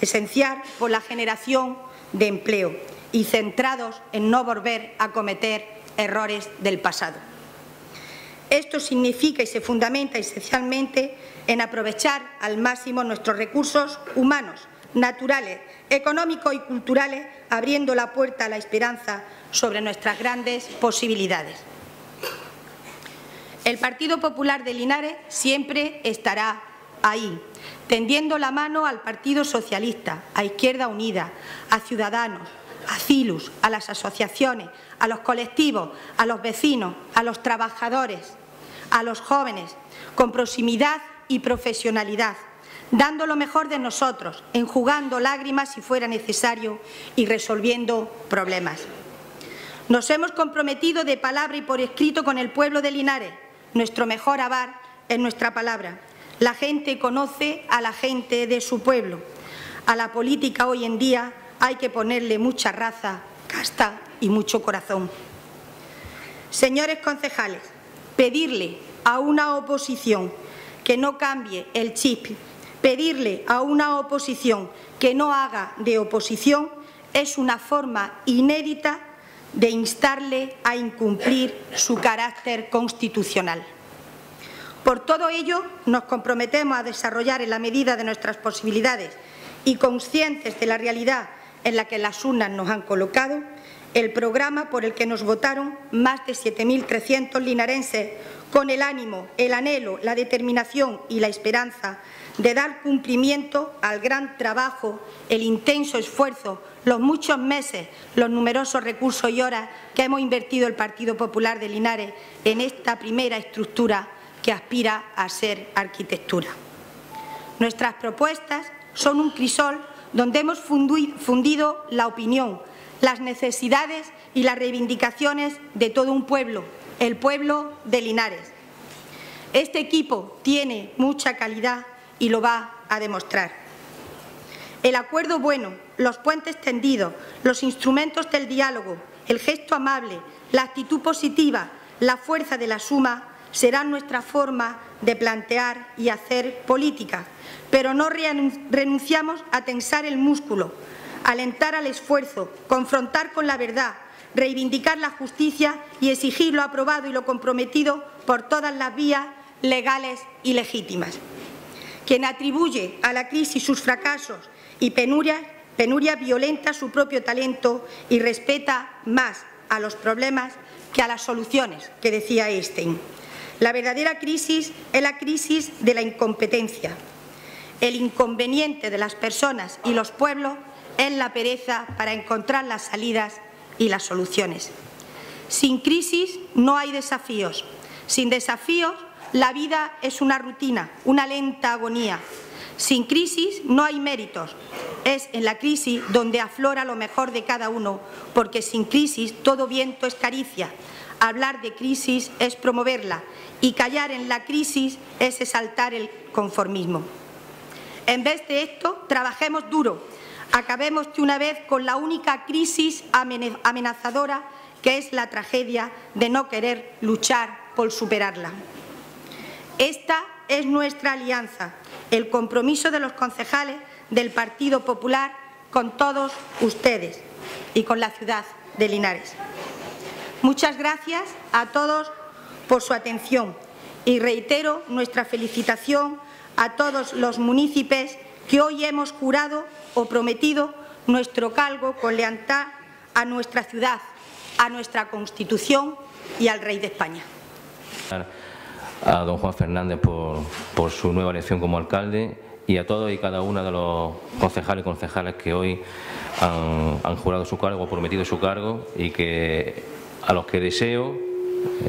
S13: esencial por la generación de empleo y centrados en no volver a cometer errores del pasado. Esto significa y se fundamenta esencialmente en aprovechar al máximo nuestros recursos humanos, naturales, económicos y culturales, abriendo la puerta a la esperanza sobre nuestras grandes posibilidades. El Partido Popular de Linares siempre estará ahí, tendiendo la mano al Partido Socialista, a Izquierda Unida, a Ciudadanos, a CILUS, a las asociaciones, a los colectivos, a los vecinos, a los trabajadores, a los jóvenes, con proximidad y profesionalidad, dando lo mejor de nosotros, enjugando lágrimas si fuera necesario y resolviendo problemas. Nos hemos comprometido de palabra y por escrito con el pueblo de Linares nuestro mejor avar es nuestra palabra. La gente conoce a la gente de su pueblo. A la política hoy en día hay que ponerle mucha raza, casta y mucho corazón. Señores concejales, pedirle a una oposición que no cambie el chip, pedirle a una oposición que no haga de oposición es una forma inédita de instarle a incumplir su carácter constitucional. Por todo ello, nos comprometemos a desarrollar en la medida de nuestras posibilidades y conscientes de la realidad en la que las urnas nos han colocado, el programa por el que nos votaron más de 7.300 linarenses con el ánimo, el anhelo, la determinación y la esperanza de dar cumplimiento al gran trabajo, el intenso esfuerzo, los muchos meses, los numerosos recursos y horas que hemos invertido el Partido Popular de Linares en esta primera estructura que aspira a ser arquitectura. Nuestras propuestas son un crisol donde hemos fundido la opinión, las necesidades y las reivindicaciones de todo un pueblo, el pueblo de Linares. Este equipo tiene mucha calidad y lo va a demostrar. El acuerdo bueno, los puentes tendidos, los instrumentos del diálogo, el gesto amable, la actitud positiva, la fuerza de la suma serán nuestra forma de plantear y hacer política, pero no renunciamos a tensar el músculo, alentar al esfuerzo, confrontar con la verdad, reivindicar la justicia y exigir lo aprobado y lo comprometido por todas las vías legales y legítimas. quien atribuye a la crisis sus fracasos y penurias, penuria violenta su propio talento y respeta más a los problemas que a las soluciones, que decía Einstein. La verdadera crisis es la crisis de la incompetencia. El inconveniente de las personas y los pueblos es la pereza para encontrar las salidas y las soluciones. Sin crisis no hay desafíos. Sin desafíos la vida es una rutina, una lenta agonía. Sin crisis no hay méritos. Es en la crisis donde aflora lo mejor de cada uno, porque sin crisis todo viento es caricia. Hablar de crisis es promoverla y callar en la crisis es exaltar el conformismo. En vez de esto, trabajemos duro. Acabemos de una vez con la única crisis amenazadora que es la tragedia de no querer luchar por superarla. Esta es nuestra alianza, el compromiso de los concejales del Partido Popular con todos ustedes y con la ciudad de Linares. Muchas gracias a todos por su atención y reitero nuestra felicitación a todos los municipios que hoy hemos jurado o prometido nuestro cargo con lealtad a nuestra ciudad, a nuestra Constitución y al Rey de España.
S9: A don Juan Fernández por, su nueva elección como alcalde y a todos y cada uno de los concejales y concejales que hoy han, jurado su cargo, prometido su cargo y que a los que deseo,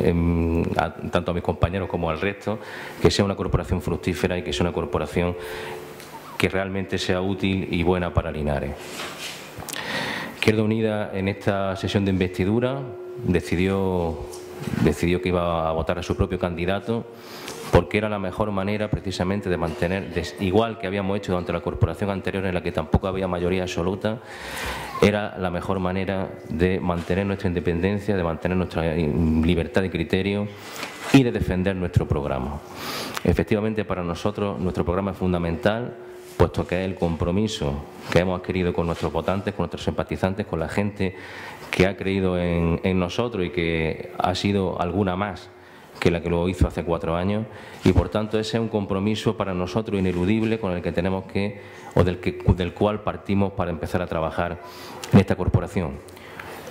S9: em, tanto a mis compañeros como al resto, que sea una corporación fructífera y que sea una corporación que realmente sea útil y buena para Linares. Izquierda Unida en esta sesión de investidura decidió decidió que iba a votar a su propio candidato porque era la mejor manera precisamente de mantener, igual que habíamos hecho durante la corporación anterior en la que tampoco había mayoría absoluta, era la mejor manera de mantener nuestra independencia, de mantener nuestra libertad de criterio y de defender nuestro programa. Efectivamente, para nosotros nuestro programa es fundamental, puesto que es el compromiso que hemos adquirido con nuestros votantes, con nuestros simpatizantes, con la gente que ha creído en, nosotros y que ha sido alguna más que la que lo hizo hace cuatro años y por tanto ese es un compromiso para nosotros ineludible con el que tenemos que o del, que, del cual partimos para empezar a trabajar en esta corporación.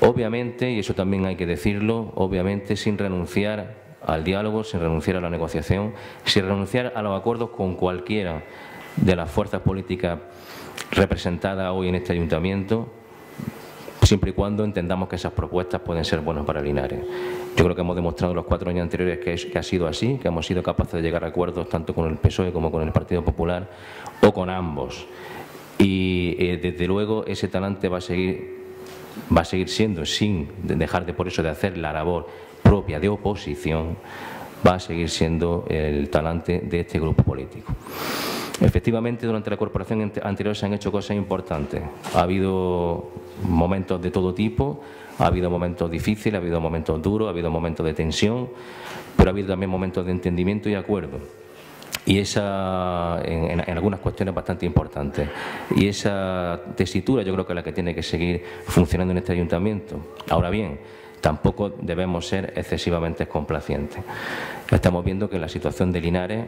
S9: Obviamente, y eso también hay que decirlo, obviamente sin renunciar al diálogo, sin renunciar a la negociación, sin renunciar a los acuerdos con cualquiera de las fuerzas políticas representadas hoy en este ayuntamiento, siempre y cuando entendamos que esas propuestas pueden ser buenas para Linares. Yo creo que hemos demostrado en los cuatro años anteriores que, ha sido así, que hemos sido capaces de llegar a acuerdos tanto con el PSOE como con el Partido Popular o con ambos. Y eh, desde luego ese talante va a seguir va a seguir siendo, sin dejar de por eso de hacer la labor propia de oposición, va a seguir siendo el talante de este grupo político. Efectivamente, durante la corporación anterior se han hecho cosas importantes. Ha habido momentos de todo tipo, ha habido momentos difíciles, ha habido momentos duros, ha habido momentos de tensión, pero ha habido también momentos de entendimiento y acuerdo. Y esa, en, algunas cuestiones bastante importantes. Y esa tesitura yo creo que es la que tiene que seguir funcionando en este ayuntamiento. Ahora bien, tampoco debemos ser excesivamente complacientes. Estamos viendo que la situación de Linares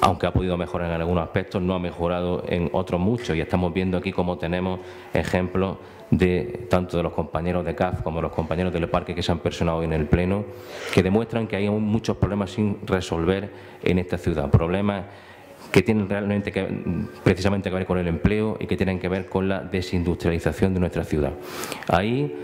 S9: aunque ha podido mejorar en algunos aspectos, no ha mejorado en otros muchos y estamos viendo aquí cómo tenemos ejemplos de tanto de los compañeros de CAF como de los compañeros del parque que se han personado hoy en el Pleno, que demuestran que hay muchos problemas sin resolver en esta ciudad, problemas que tienen realmente que, precisamente que ver con el empleo y que tienen que ver con la desindustrialización de nuestra ciudad. Ahí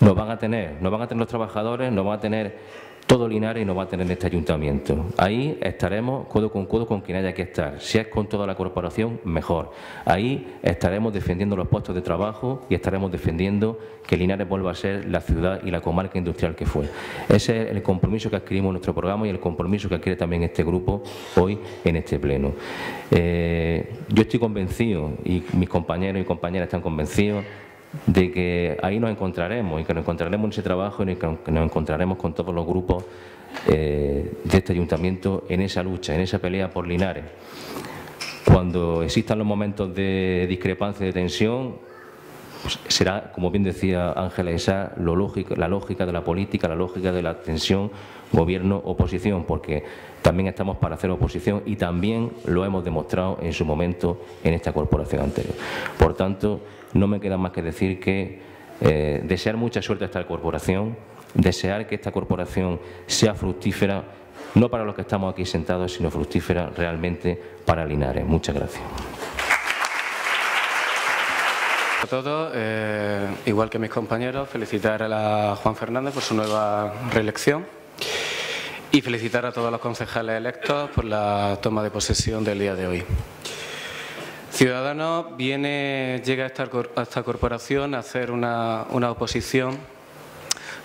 S9: nos van a tener, nos van a tener los trabajadores, nos van a tener todo Linares no va a tener este ayuntamiento. Ahí estaremos codo con codo con quien haya que estar. Si es con toda la corporación, mejor. Ahí estaremos defendiendo los puestos de trabajo y estaremos defendiendo que Linares vuelva a ser la ciudad y la comarca industrial que fue. Ese es el compromiso que adquirimos en nuestro programa y el compromiso que adquiere también este grupo hoy en este pleno. Eh, yo estoy convencido y mis compañeros y compañeras están convencidos de que ahí nos encontraremos y que nos encontraremos en ese trabajo y que nos encontraremos con todos los grupos eh, de este ayuntamiento en esa lucha, en esa pelea por Linares. Cuando existan los momentos de discrepancia y de tensión, pues, será, como bien decía Ángela Esa, la lógica de la política, la lógica de la tensión gobierno-oposición, porque también estamos para hacer oposición y también lo hemos demostrado en su momento en esta corporación anterior. Por tanto, no me queda más que decir que eh, desear mucha suerte a esta corporación, desear que esta corporación sea fructífera, no para los que estamos aquí sentados, sino fructífera realmente para Linares. Muchas gracias.
S20: A todos, eh, igual que mis compañeros, felicitar a la Juan Fernández por su nueva reelección y felicitar a todos los concejales electos por la toma de posesión del día de hoy. Ciudadanos viene, llega a esta, a esta corporación a hacer una, una oposición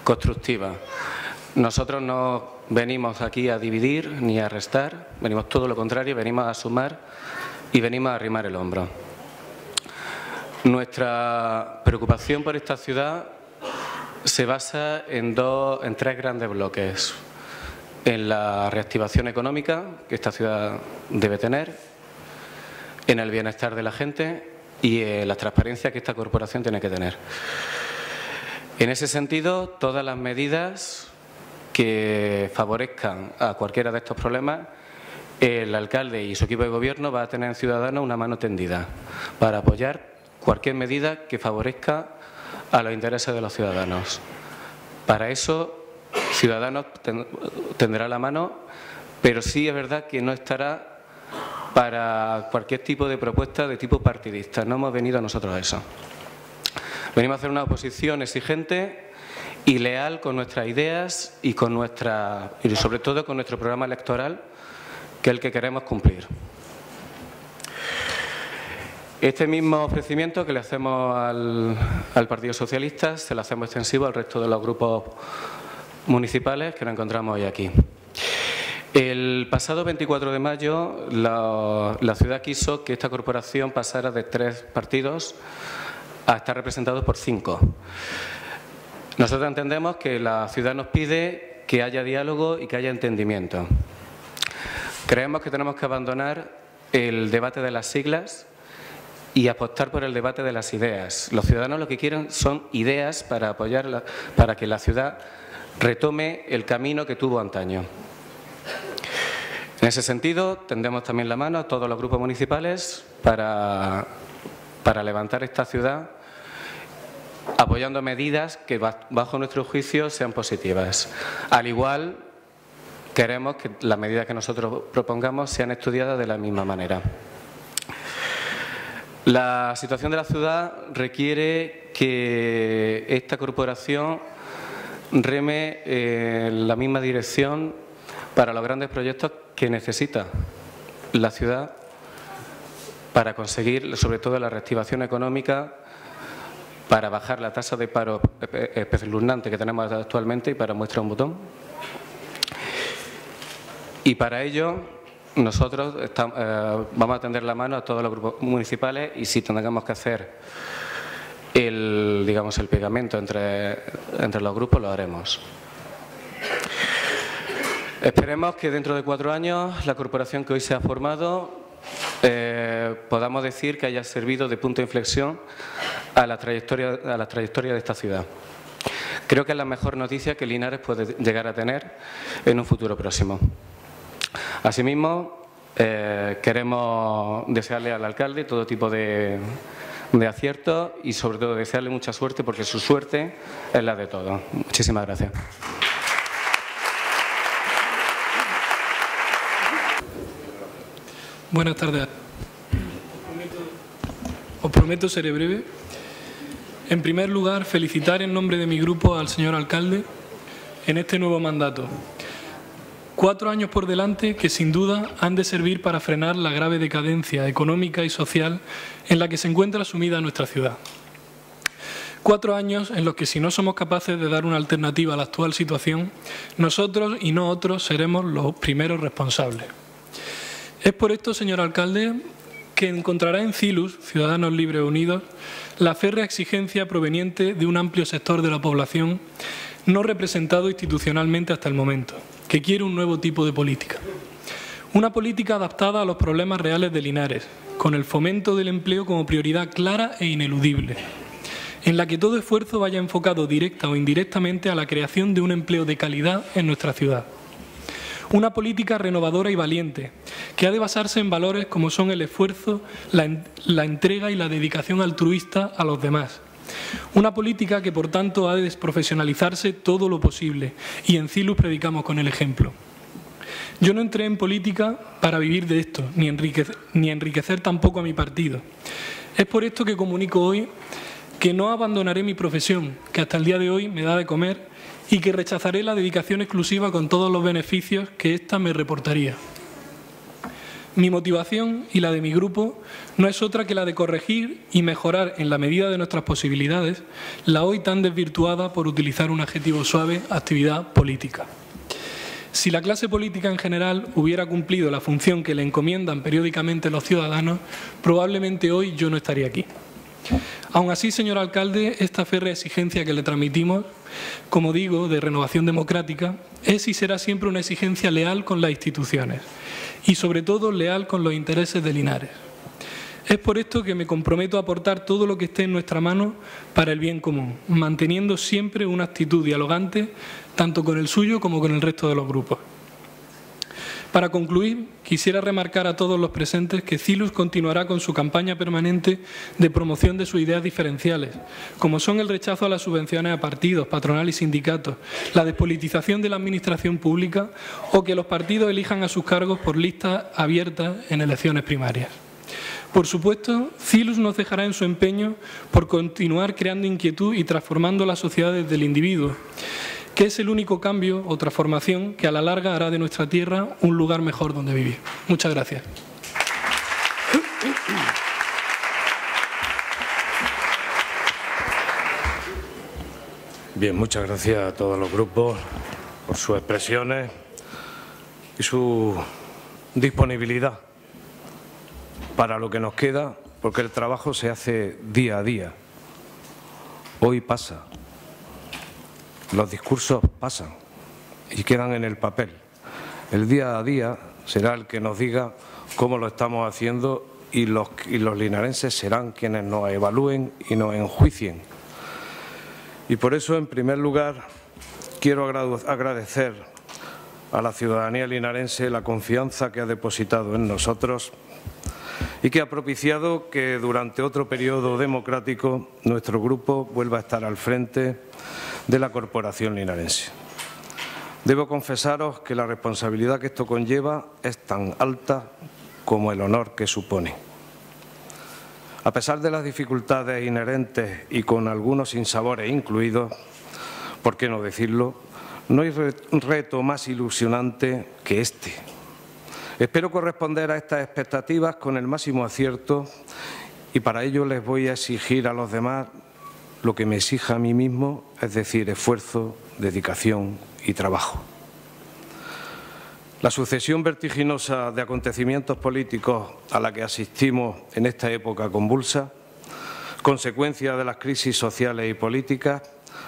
S20: constructiva. Nosotros no venimos aquí a dividir ni a restar, venimos todo lo contrario, venimos a sumar y venimos a arrimar el hombro. Nuestra preocupación por esta ciudad se basa en, dos, en tres grandes bloques. En la reactivación económica que esta ciudad debe tener, en el bienestar de la gente y en la transparencia que esta corporación tiene que tener. En ese sentido, todas las medidas que favorezcan a cualquiera de estos problemas, el alcalde y su equipo de gobierno va a tener en Ciudadanos una mano tendida para apoyar cualquier medida que favorezca a los intereses de los ciudadanos. Para eso, Ciudadanos tendrá la mano, pero sí es verdad que no estará para cualquier tipo de propuesta de tipo partidista. No hemos venido nosotros a eso. Venimos a hacer una oposición exigente y leal con nuestras ideas y con nuestra y sobre todo con nuestro programa electoral, que es el que queremos cumplir. Este mismo ofrecimiento que le hacemos al, Partido Socialista se lo hacemos extensivo al resto de los grupos municipales que nos encontramos hoy aquí. El pasado 24 de mayo la, ciudad quiso que esta corporación pasara de tres partidos a estar representado por cinco. Nosotros entendemos que la ciudad nos pide que haya diálogo y que haya entendimiento. Creemos que tenemos que abandonar el debate de las siglas y apostar por el debate de las ideas. Los ciudadanos lo que quieren son ideas para apoyar, para que la ciudad retome el camino que tuvo antaño. En ese sentido, tendemos también la mano a todos los grupos municipales para, para levantar esta ciudad apoyando medidas que bajo nuestro juicio sean positivas. Al igual, queremos que las medidas que nosotros propongamos sean estudiadas de la misma manera. La situación de la ciudad requiere que esta corporación reme en la misma dirección para los grandes proyectos que necesita la ciudad para conseguir, sobre todo, la reactivación económica, para bajar la tasa de paro espeluznante que tenemos actualmente y para muestra un botón. Y para ello nosotros eh, vamos a tender la mano a todos los grupos municipales y si tengamos que hacer el, digamos, el pegamento entre, entre los grupos, lo haremos. Esperemos que dentro de cuatro años la corporación que hoy se ha formado eh, podamos decir que haya servido de punto de inflexión a la, trayectoria, a la trayectoria de esta ciudad. Creo que es la mejor noticia que Linares puede llegar a tener en un futuro próximo. Asimismo, eh, queremos desearle al alcalde todo tipo de, de aciertos y sobre todo desearle mucha suerte porque su suerte es la de todos. Muchísimas gracias.
S3: Buenas tardes. Os prometo ser breve. En primer lugar, felicitar en nombre de mi grupo al señor alcalde en este nuevo mandato. Cuatro años por delante que sin duda han de servir para frenar la grave decadencia económica y social en la que se encuentra sumida nuestra ciudad. Cuatro años en los que si no somos capaces de dar una alternativa a la actual situación, nosotros y no otros seremos los primeros responsables. Es por esto, señor alcalde, que encontrará en CILUS, Ciudadanos Libres Unidos, la férrea exigencia proveniente de un amplio sector de la población no representado institucionalmente hasta el momento que quiere un nuevo tipo de política. Una política adaptada a los problemas reales de Linares, con el fomento del empleo como prioridad clara e ineludible. en la que todo esfuerzo vaya enfocado directa o indirectamente a la creación de un empleo de calidad en nuestra ciudad. Una política renovadora y valiente, que ha de basarse en valores como son el esfuerzo, la, entrega y la dedicación altruista a los demás. Una política que, por tanto, ha de desprofesionalizarse todo lo posible, y en CILUS predicamos con el ejemplo. Yo no entré en política para vivir de esto, ni enriquecer, ni enriquecer tampoco a mi partido. Es por esto que comunico hoy que no abandonaré mi profesión, que hasta el día de hoy me da de comer y que rechazaré la dedicación exclusiva con todos los beneficios que ésta me reportaría. Mi motivación y la de mi grupo no es otra que la de corregir y mejorar en la medida de nuestras posibilidades la hoy tan desvirtuada, por utilizar un adjetivo suave, actividad política. Si la clase política en general hubiera cumplido la función que le encomiendan periódicamente los ciudadanos, probablemente hoy yo no estaría aquí. Aún así, señor alcalde, esta férrea exigencia que le transmitimos, como digo, de renovación democrática, es y será siempre una exigencia leal con las instituciones y, sobre todo, leal con los intereses de Linares. Es por esto que me comprometo a aportar todo lo que esté en nuestra mano para el bien común, manteniendo siempre una actitud dialogante tanto con el suyo como con el resto de los grupos. Para concluir, quisiera remarcar a todos los presentes que CILUS continuará con su campaña permanente de promoción de sus ideas diferenciales, como son el rechazo a las subvenciones a partidos, patronal y sindicatos, la despolitización de la administración pública o que los partidos elijan a sus cargos por listas abiertas en elecciones primarias. Por supuesto, CILUS nos dejará en su empeño por continuar creando inquietud y transformando la sociedad desde el individuo que es el único cambio o transformación que a la larga hará de nuestra tierra un lugar mejor donde vivir. Muchas gracias.
S4: Bien, muchas gracias a todos los grupos por sus expresiones y su disponibilidad para lo que nos queda, porque el trabajo se hace día a día. Hoy pasa, los discursos pasan y quedan en el papel. El día a día será el que nos diga cómo lo estamos haciendo y los, linarenses serán quienes nos evalúen y nos enjuicien. Y por eso, en primer lugar, quiero agradecer a la ciudadanía linarense la confianza que ha depositado en nosotros y que ha propiciado que durante otro periodo democrático nuestro grupo vuelva a estar al frente de la Corporación Linarense. Debo confesaros que la responsabilidad que esto conlleva es tan alta como el honor que supone. A pesar de las dificultades inherentes y con algunos sinsabores incluidos, ¿por qué no decirlo? No hay reto más ilusionante que este. Espero corresponder a estas expectativas con el máximo acierto y para ello les voy a exigir a los demás lo que me exija a mí mismo, es decir, esfuerzo, dedicación y trabajo. La sucesión vertiginosa de acontecimientos políticos a la que asistimos en esta época convulsa, consecuencia de las crisis sociales y políticas,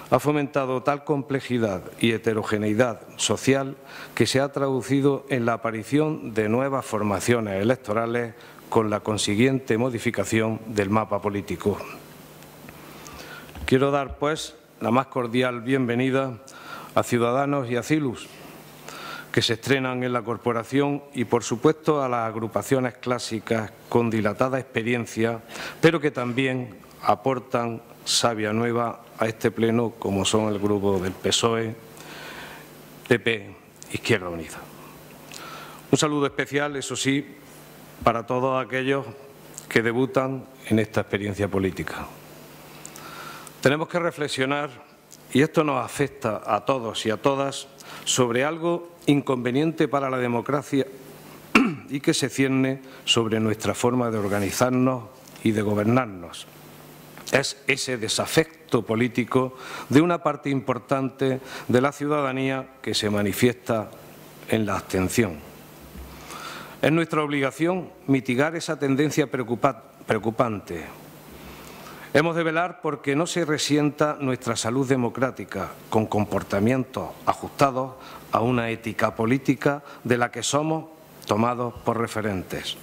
S4: ha fomentado tal complejidad y heterogeneidad social que se ha traducido en la aparición de nuevas formaciones electorales con la consiguiente modificación del mapa político. Quiero dar, pues, la más cordial bienvenida a Ciudadanos y a CILUS, que se estrenan en la corporación y, por supuesto, a las agrupaciones clásicas con dilatada experiencia, pero que también aportan savia nueva a este pleno, como son el grupo del PSOE, PP, Izquierda Unida. Un saludo especial, eso sí, para todos aquellos que debutan en esta experiencia política. Tenemos que reflexionar, y esto nos afecta a todos y a todas, sobre algo inconveniente para la democracia y que se cierne sobre nuestra forma de organizarnos y de gobernarnos. Es ese desafecto político de una parte importante de la ciudadanía que se manifiesta en la abstención. Es nuestra obligación mitigar esa tendencia preocupante, Hemos de velar porque no se resienta nuestra salud democrática con comportamientos ajustados a una ética política de la que somos tomados por referentes.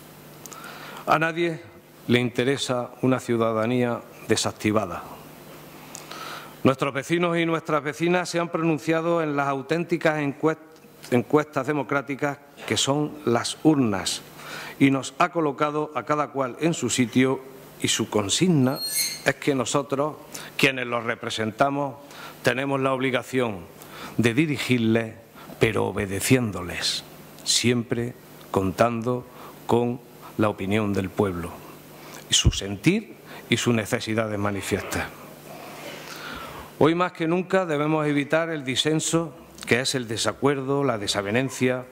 S4: A nadie le interesa una ciudadanía desactivada. Nuestros vecinos y nuestras vecinas se han pronunciado en las auténticas encuestas democráticas que son las urnas y nos ha colocado a cada cual en su sitio y su consigna es que nosotros, quienes los representamos, tenemos la obligación de dirigirles, pero obedeciéndoles, siempre contando con la opinión del pueblo su sentir y sus necesidades manifiestas. Hoy más que nunca debemos evitar el disenso, que es el desacuerdo, la desavenencia,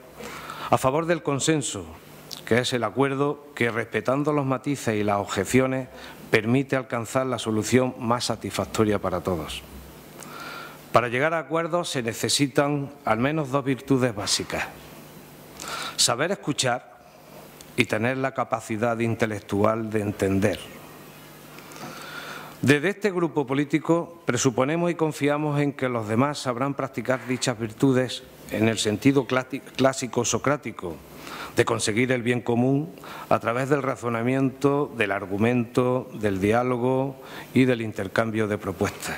S4: a favor del consenso, que es el acuerdo que, respetando los matices y las objeciones, permite alcanzar la solución más satisfactoria para todos. Para llegar a acuerdos se necesitan al menos dos virtudes básicas. Saber escuchar y tener la capacidad intelectual de entender. Desde este grupo político presuponemos y confiamos en que los demás sabrán practicar dichas virtudes en el sentido clásico socrático de conseguir el bien común a través del razonamiento, del argumento, del diálogo y del intercambio de propuestas.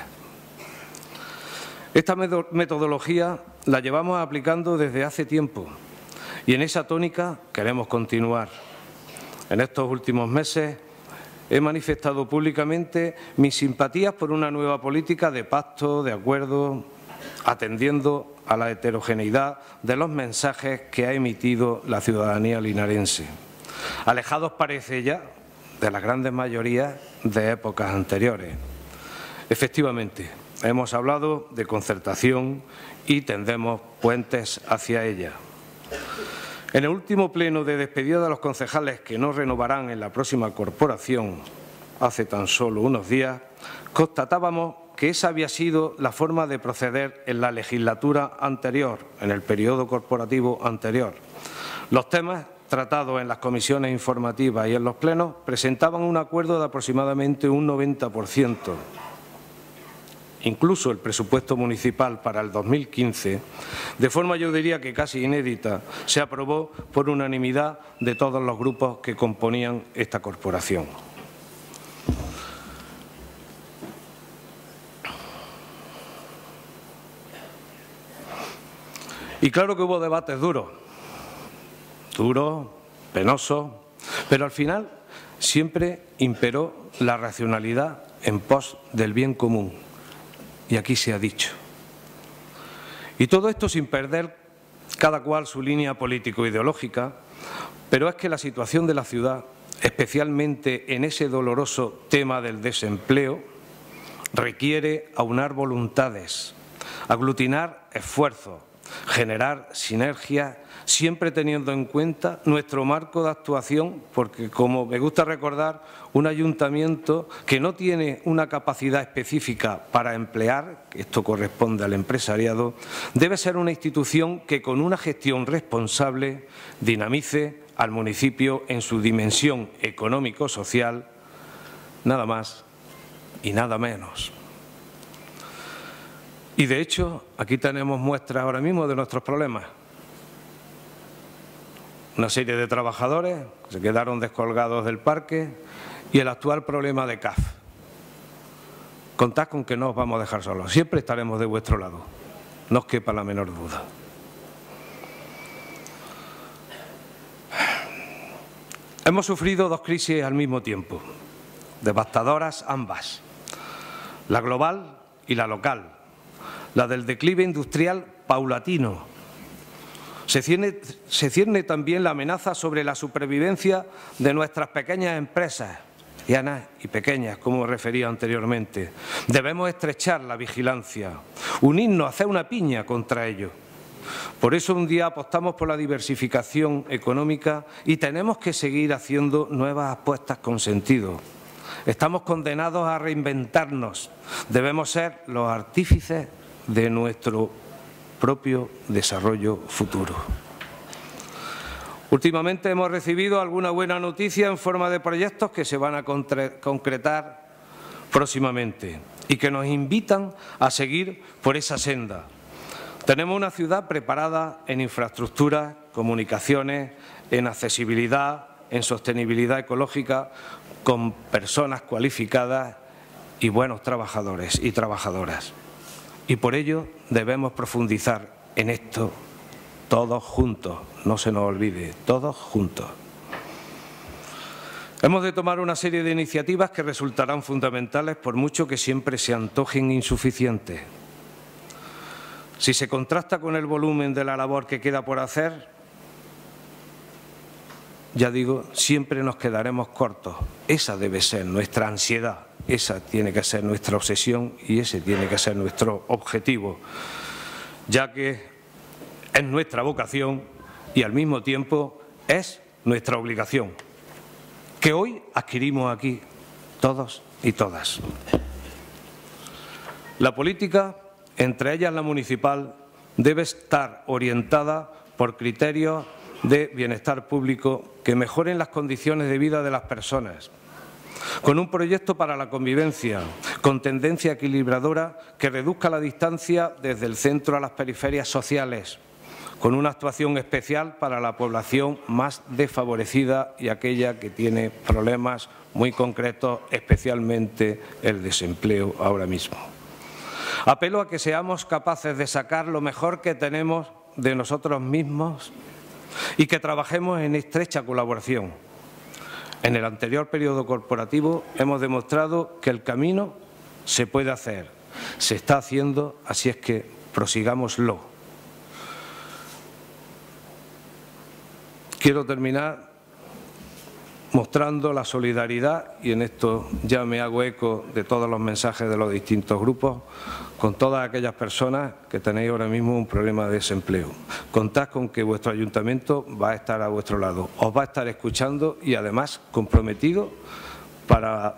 S4: Esta metodología la llevamos aplicando desde hace tiempo y en esa tónica queremos continuar. En estos últimos meses he manifestado públicamente mis simpatías por una nueva política de pacto, de acuerdo, atendiendo a la heterogeneidad de los mensajes que ha emitido la ciudadanía linarense. Alejados parece ya de las grandes mayorías de épocas anteriores. Efectivamente, hemos hablado de concertación y tendemos puentes hacia ella. En el último pleno de despedida de los concejales que no renovarán en la próxima corporación, hace tan solo unos días, constatábamos que esa había sido la forma de proceder en la legislatura anterior, en el periodo corporativo anterior. Los temas tratados en las comisiones informativas y en los plenos presentaban un acuerdo de aproximadamente un 90%. Incluso el presupuesto municipal para el 2015, de forma yo diría que casi inédita, se aprobó por unanimidad de todos los grupos que componían esta corporación. Y claro que hubo debates duros, duros, penosos, pero al final siempre imperó la racionalidad en pos del bien común. Y aquí se ha dicho. Y todo esto sin perder cada cual su línea político-ideológica, pero es que la situación de la ciudad, especialmente en ese doloroso tema del desempleo, requiere aunar voluntades, aglutinar esfuerzos, generar sinergia, siempre teniendo en cuenta nuestro marco de actuación, porque como me gusta recordar, un ayuntamiento que no tiene una capacidad específica para emplear, esto corresponde al empresariado, debe ser una institución que con una gestión responsable dinamice al municipio en su dimensión económico-social, nada más y nada menos. Y de hecho, aquí tenemos muestras ahora mismo de nuestros problemas. Una serie de trabajadores que se quedaron descolgados del parque y el actual problema de CAF. Contad con que no os vamos a dejar solos, siempre estaremos de vuestro lado, no os quepa la menor duda. Hemos sufrido dos crisis al mismo tiempo, devastadoras ambas, la global y la local, la del declive industrial paulatino. Se cierne, también la amenaza sobre la supervivencia de nuestras pequeñas empresas, medianas y pequeñas, como refería anteriormente. Debemos estrechar la vigilancia, unirnos, hacer una piña contra ello. Por eso un día apostamos por la diversificación económica y tenemos que seguir haciendo nuevas apuestas con sentido. Estamos condenados a reinventarnos. Debemos ser los artífices de nuestro propio desarrollo futuro. Últimamente hemos recibido alguna buena noticia en forma de proyectos que se van a concretar próximamente y que nos invitan a seguir por esa senda. Tenemos una ciudad preparada en infraestructuras, comunicaciones, en accesibilidad, en sostenibilidad ecológica, con personas cualificadas y buenos trabajadores y trabajadoras. Y por ello debemos profundizar en esto todos juntos, no se nos olvide, todos juntos. Hemos de tomar una serie de iniciativas que resultarán fundamentales por mucho que siempre se antojen insuficientes. Si se contrasta con el volumen de la labor que queda por hacer, ya digo, siempre nos quedaremos cortos. Esa debe ser nuestra ansiedad, esa tiene que ser nuestra obsesión y ese tiene que ser nuestro objetivo, ya que es nuestra vocación y al mismo tiempo es nuestra obligación que hoy adquirimos aquí, todos y todas. La política, entre ellas la municipal, debe estar orientada por criterios de bienestar público que mejoren las condiciones de vida de las personas, con un proyecto para la convivencia, con tendencia equilibradora que reduzca la distancia desde el centro a las periferias sociales, con una actuación especial para la población más desfavorecida y aquella que tiene problemas muy concretos, especialmente el desempleo ahora mismo. Apelo a que seamos capaces de sacar lo mejor que tenemos de nosotros mismos y que trabajemos en estrecha colaboración. En el anterior periodo corporativo hemos demostrado que el camino se puede hacer, se está haciendo, así es que prosigámoslo. Quiero terminar mostrando la solidaridad, y en esto ya me hago eco de todos los mensajes de los distintos grupos, con todas aquellas personas que tenéis ahora mismo un problema de desempleo. Contad con que vuestro ayuntamiento va a estar a vuestro lado, os va a estar escuchando y además comprometido para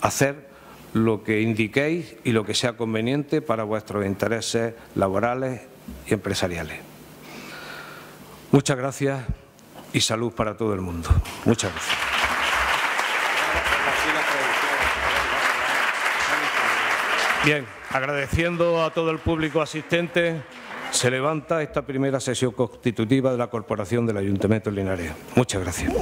S4: hacer lo que indiquéis y lo que sea conveniente para vuestros intereses laborales y empresariales. Muchas gracias y salud para todo el mundo. Muchas gracias. Bien, agradeciendo a todo el público asistente, se levanta esta primera sesión constitutiva de la Corporación del Ayuntamiento de Linares. Muchas gracias.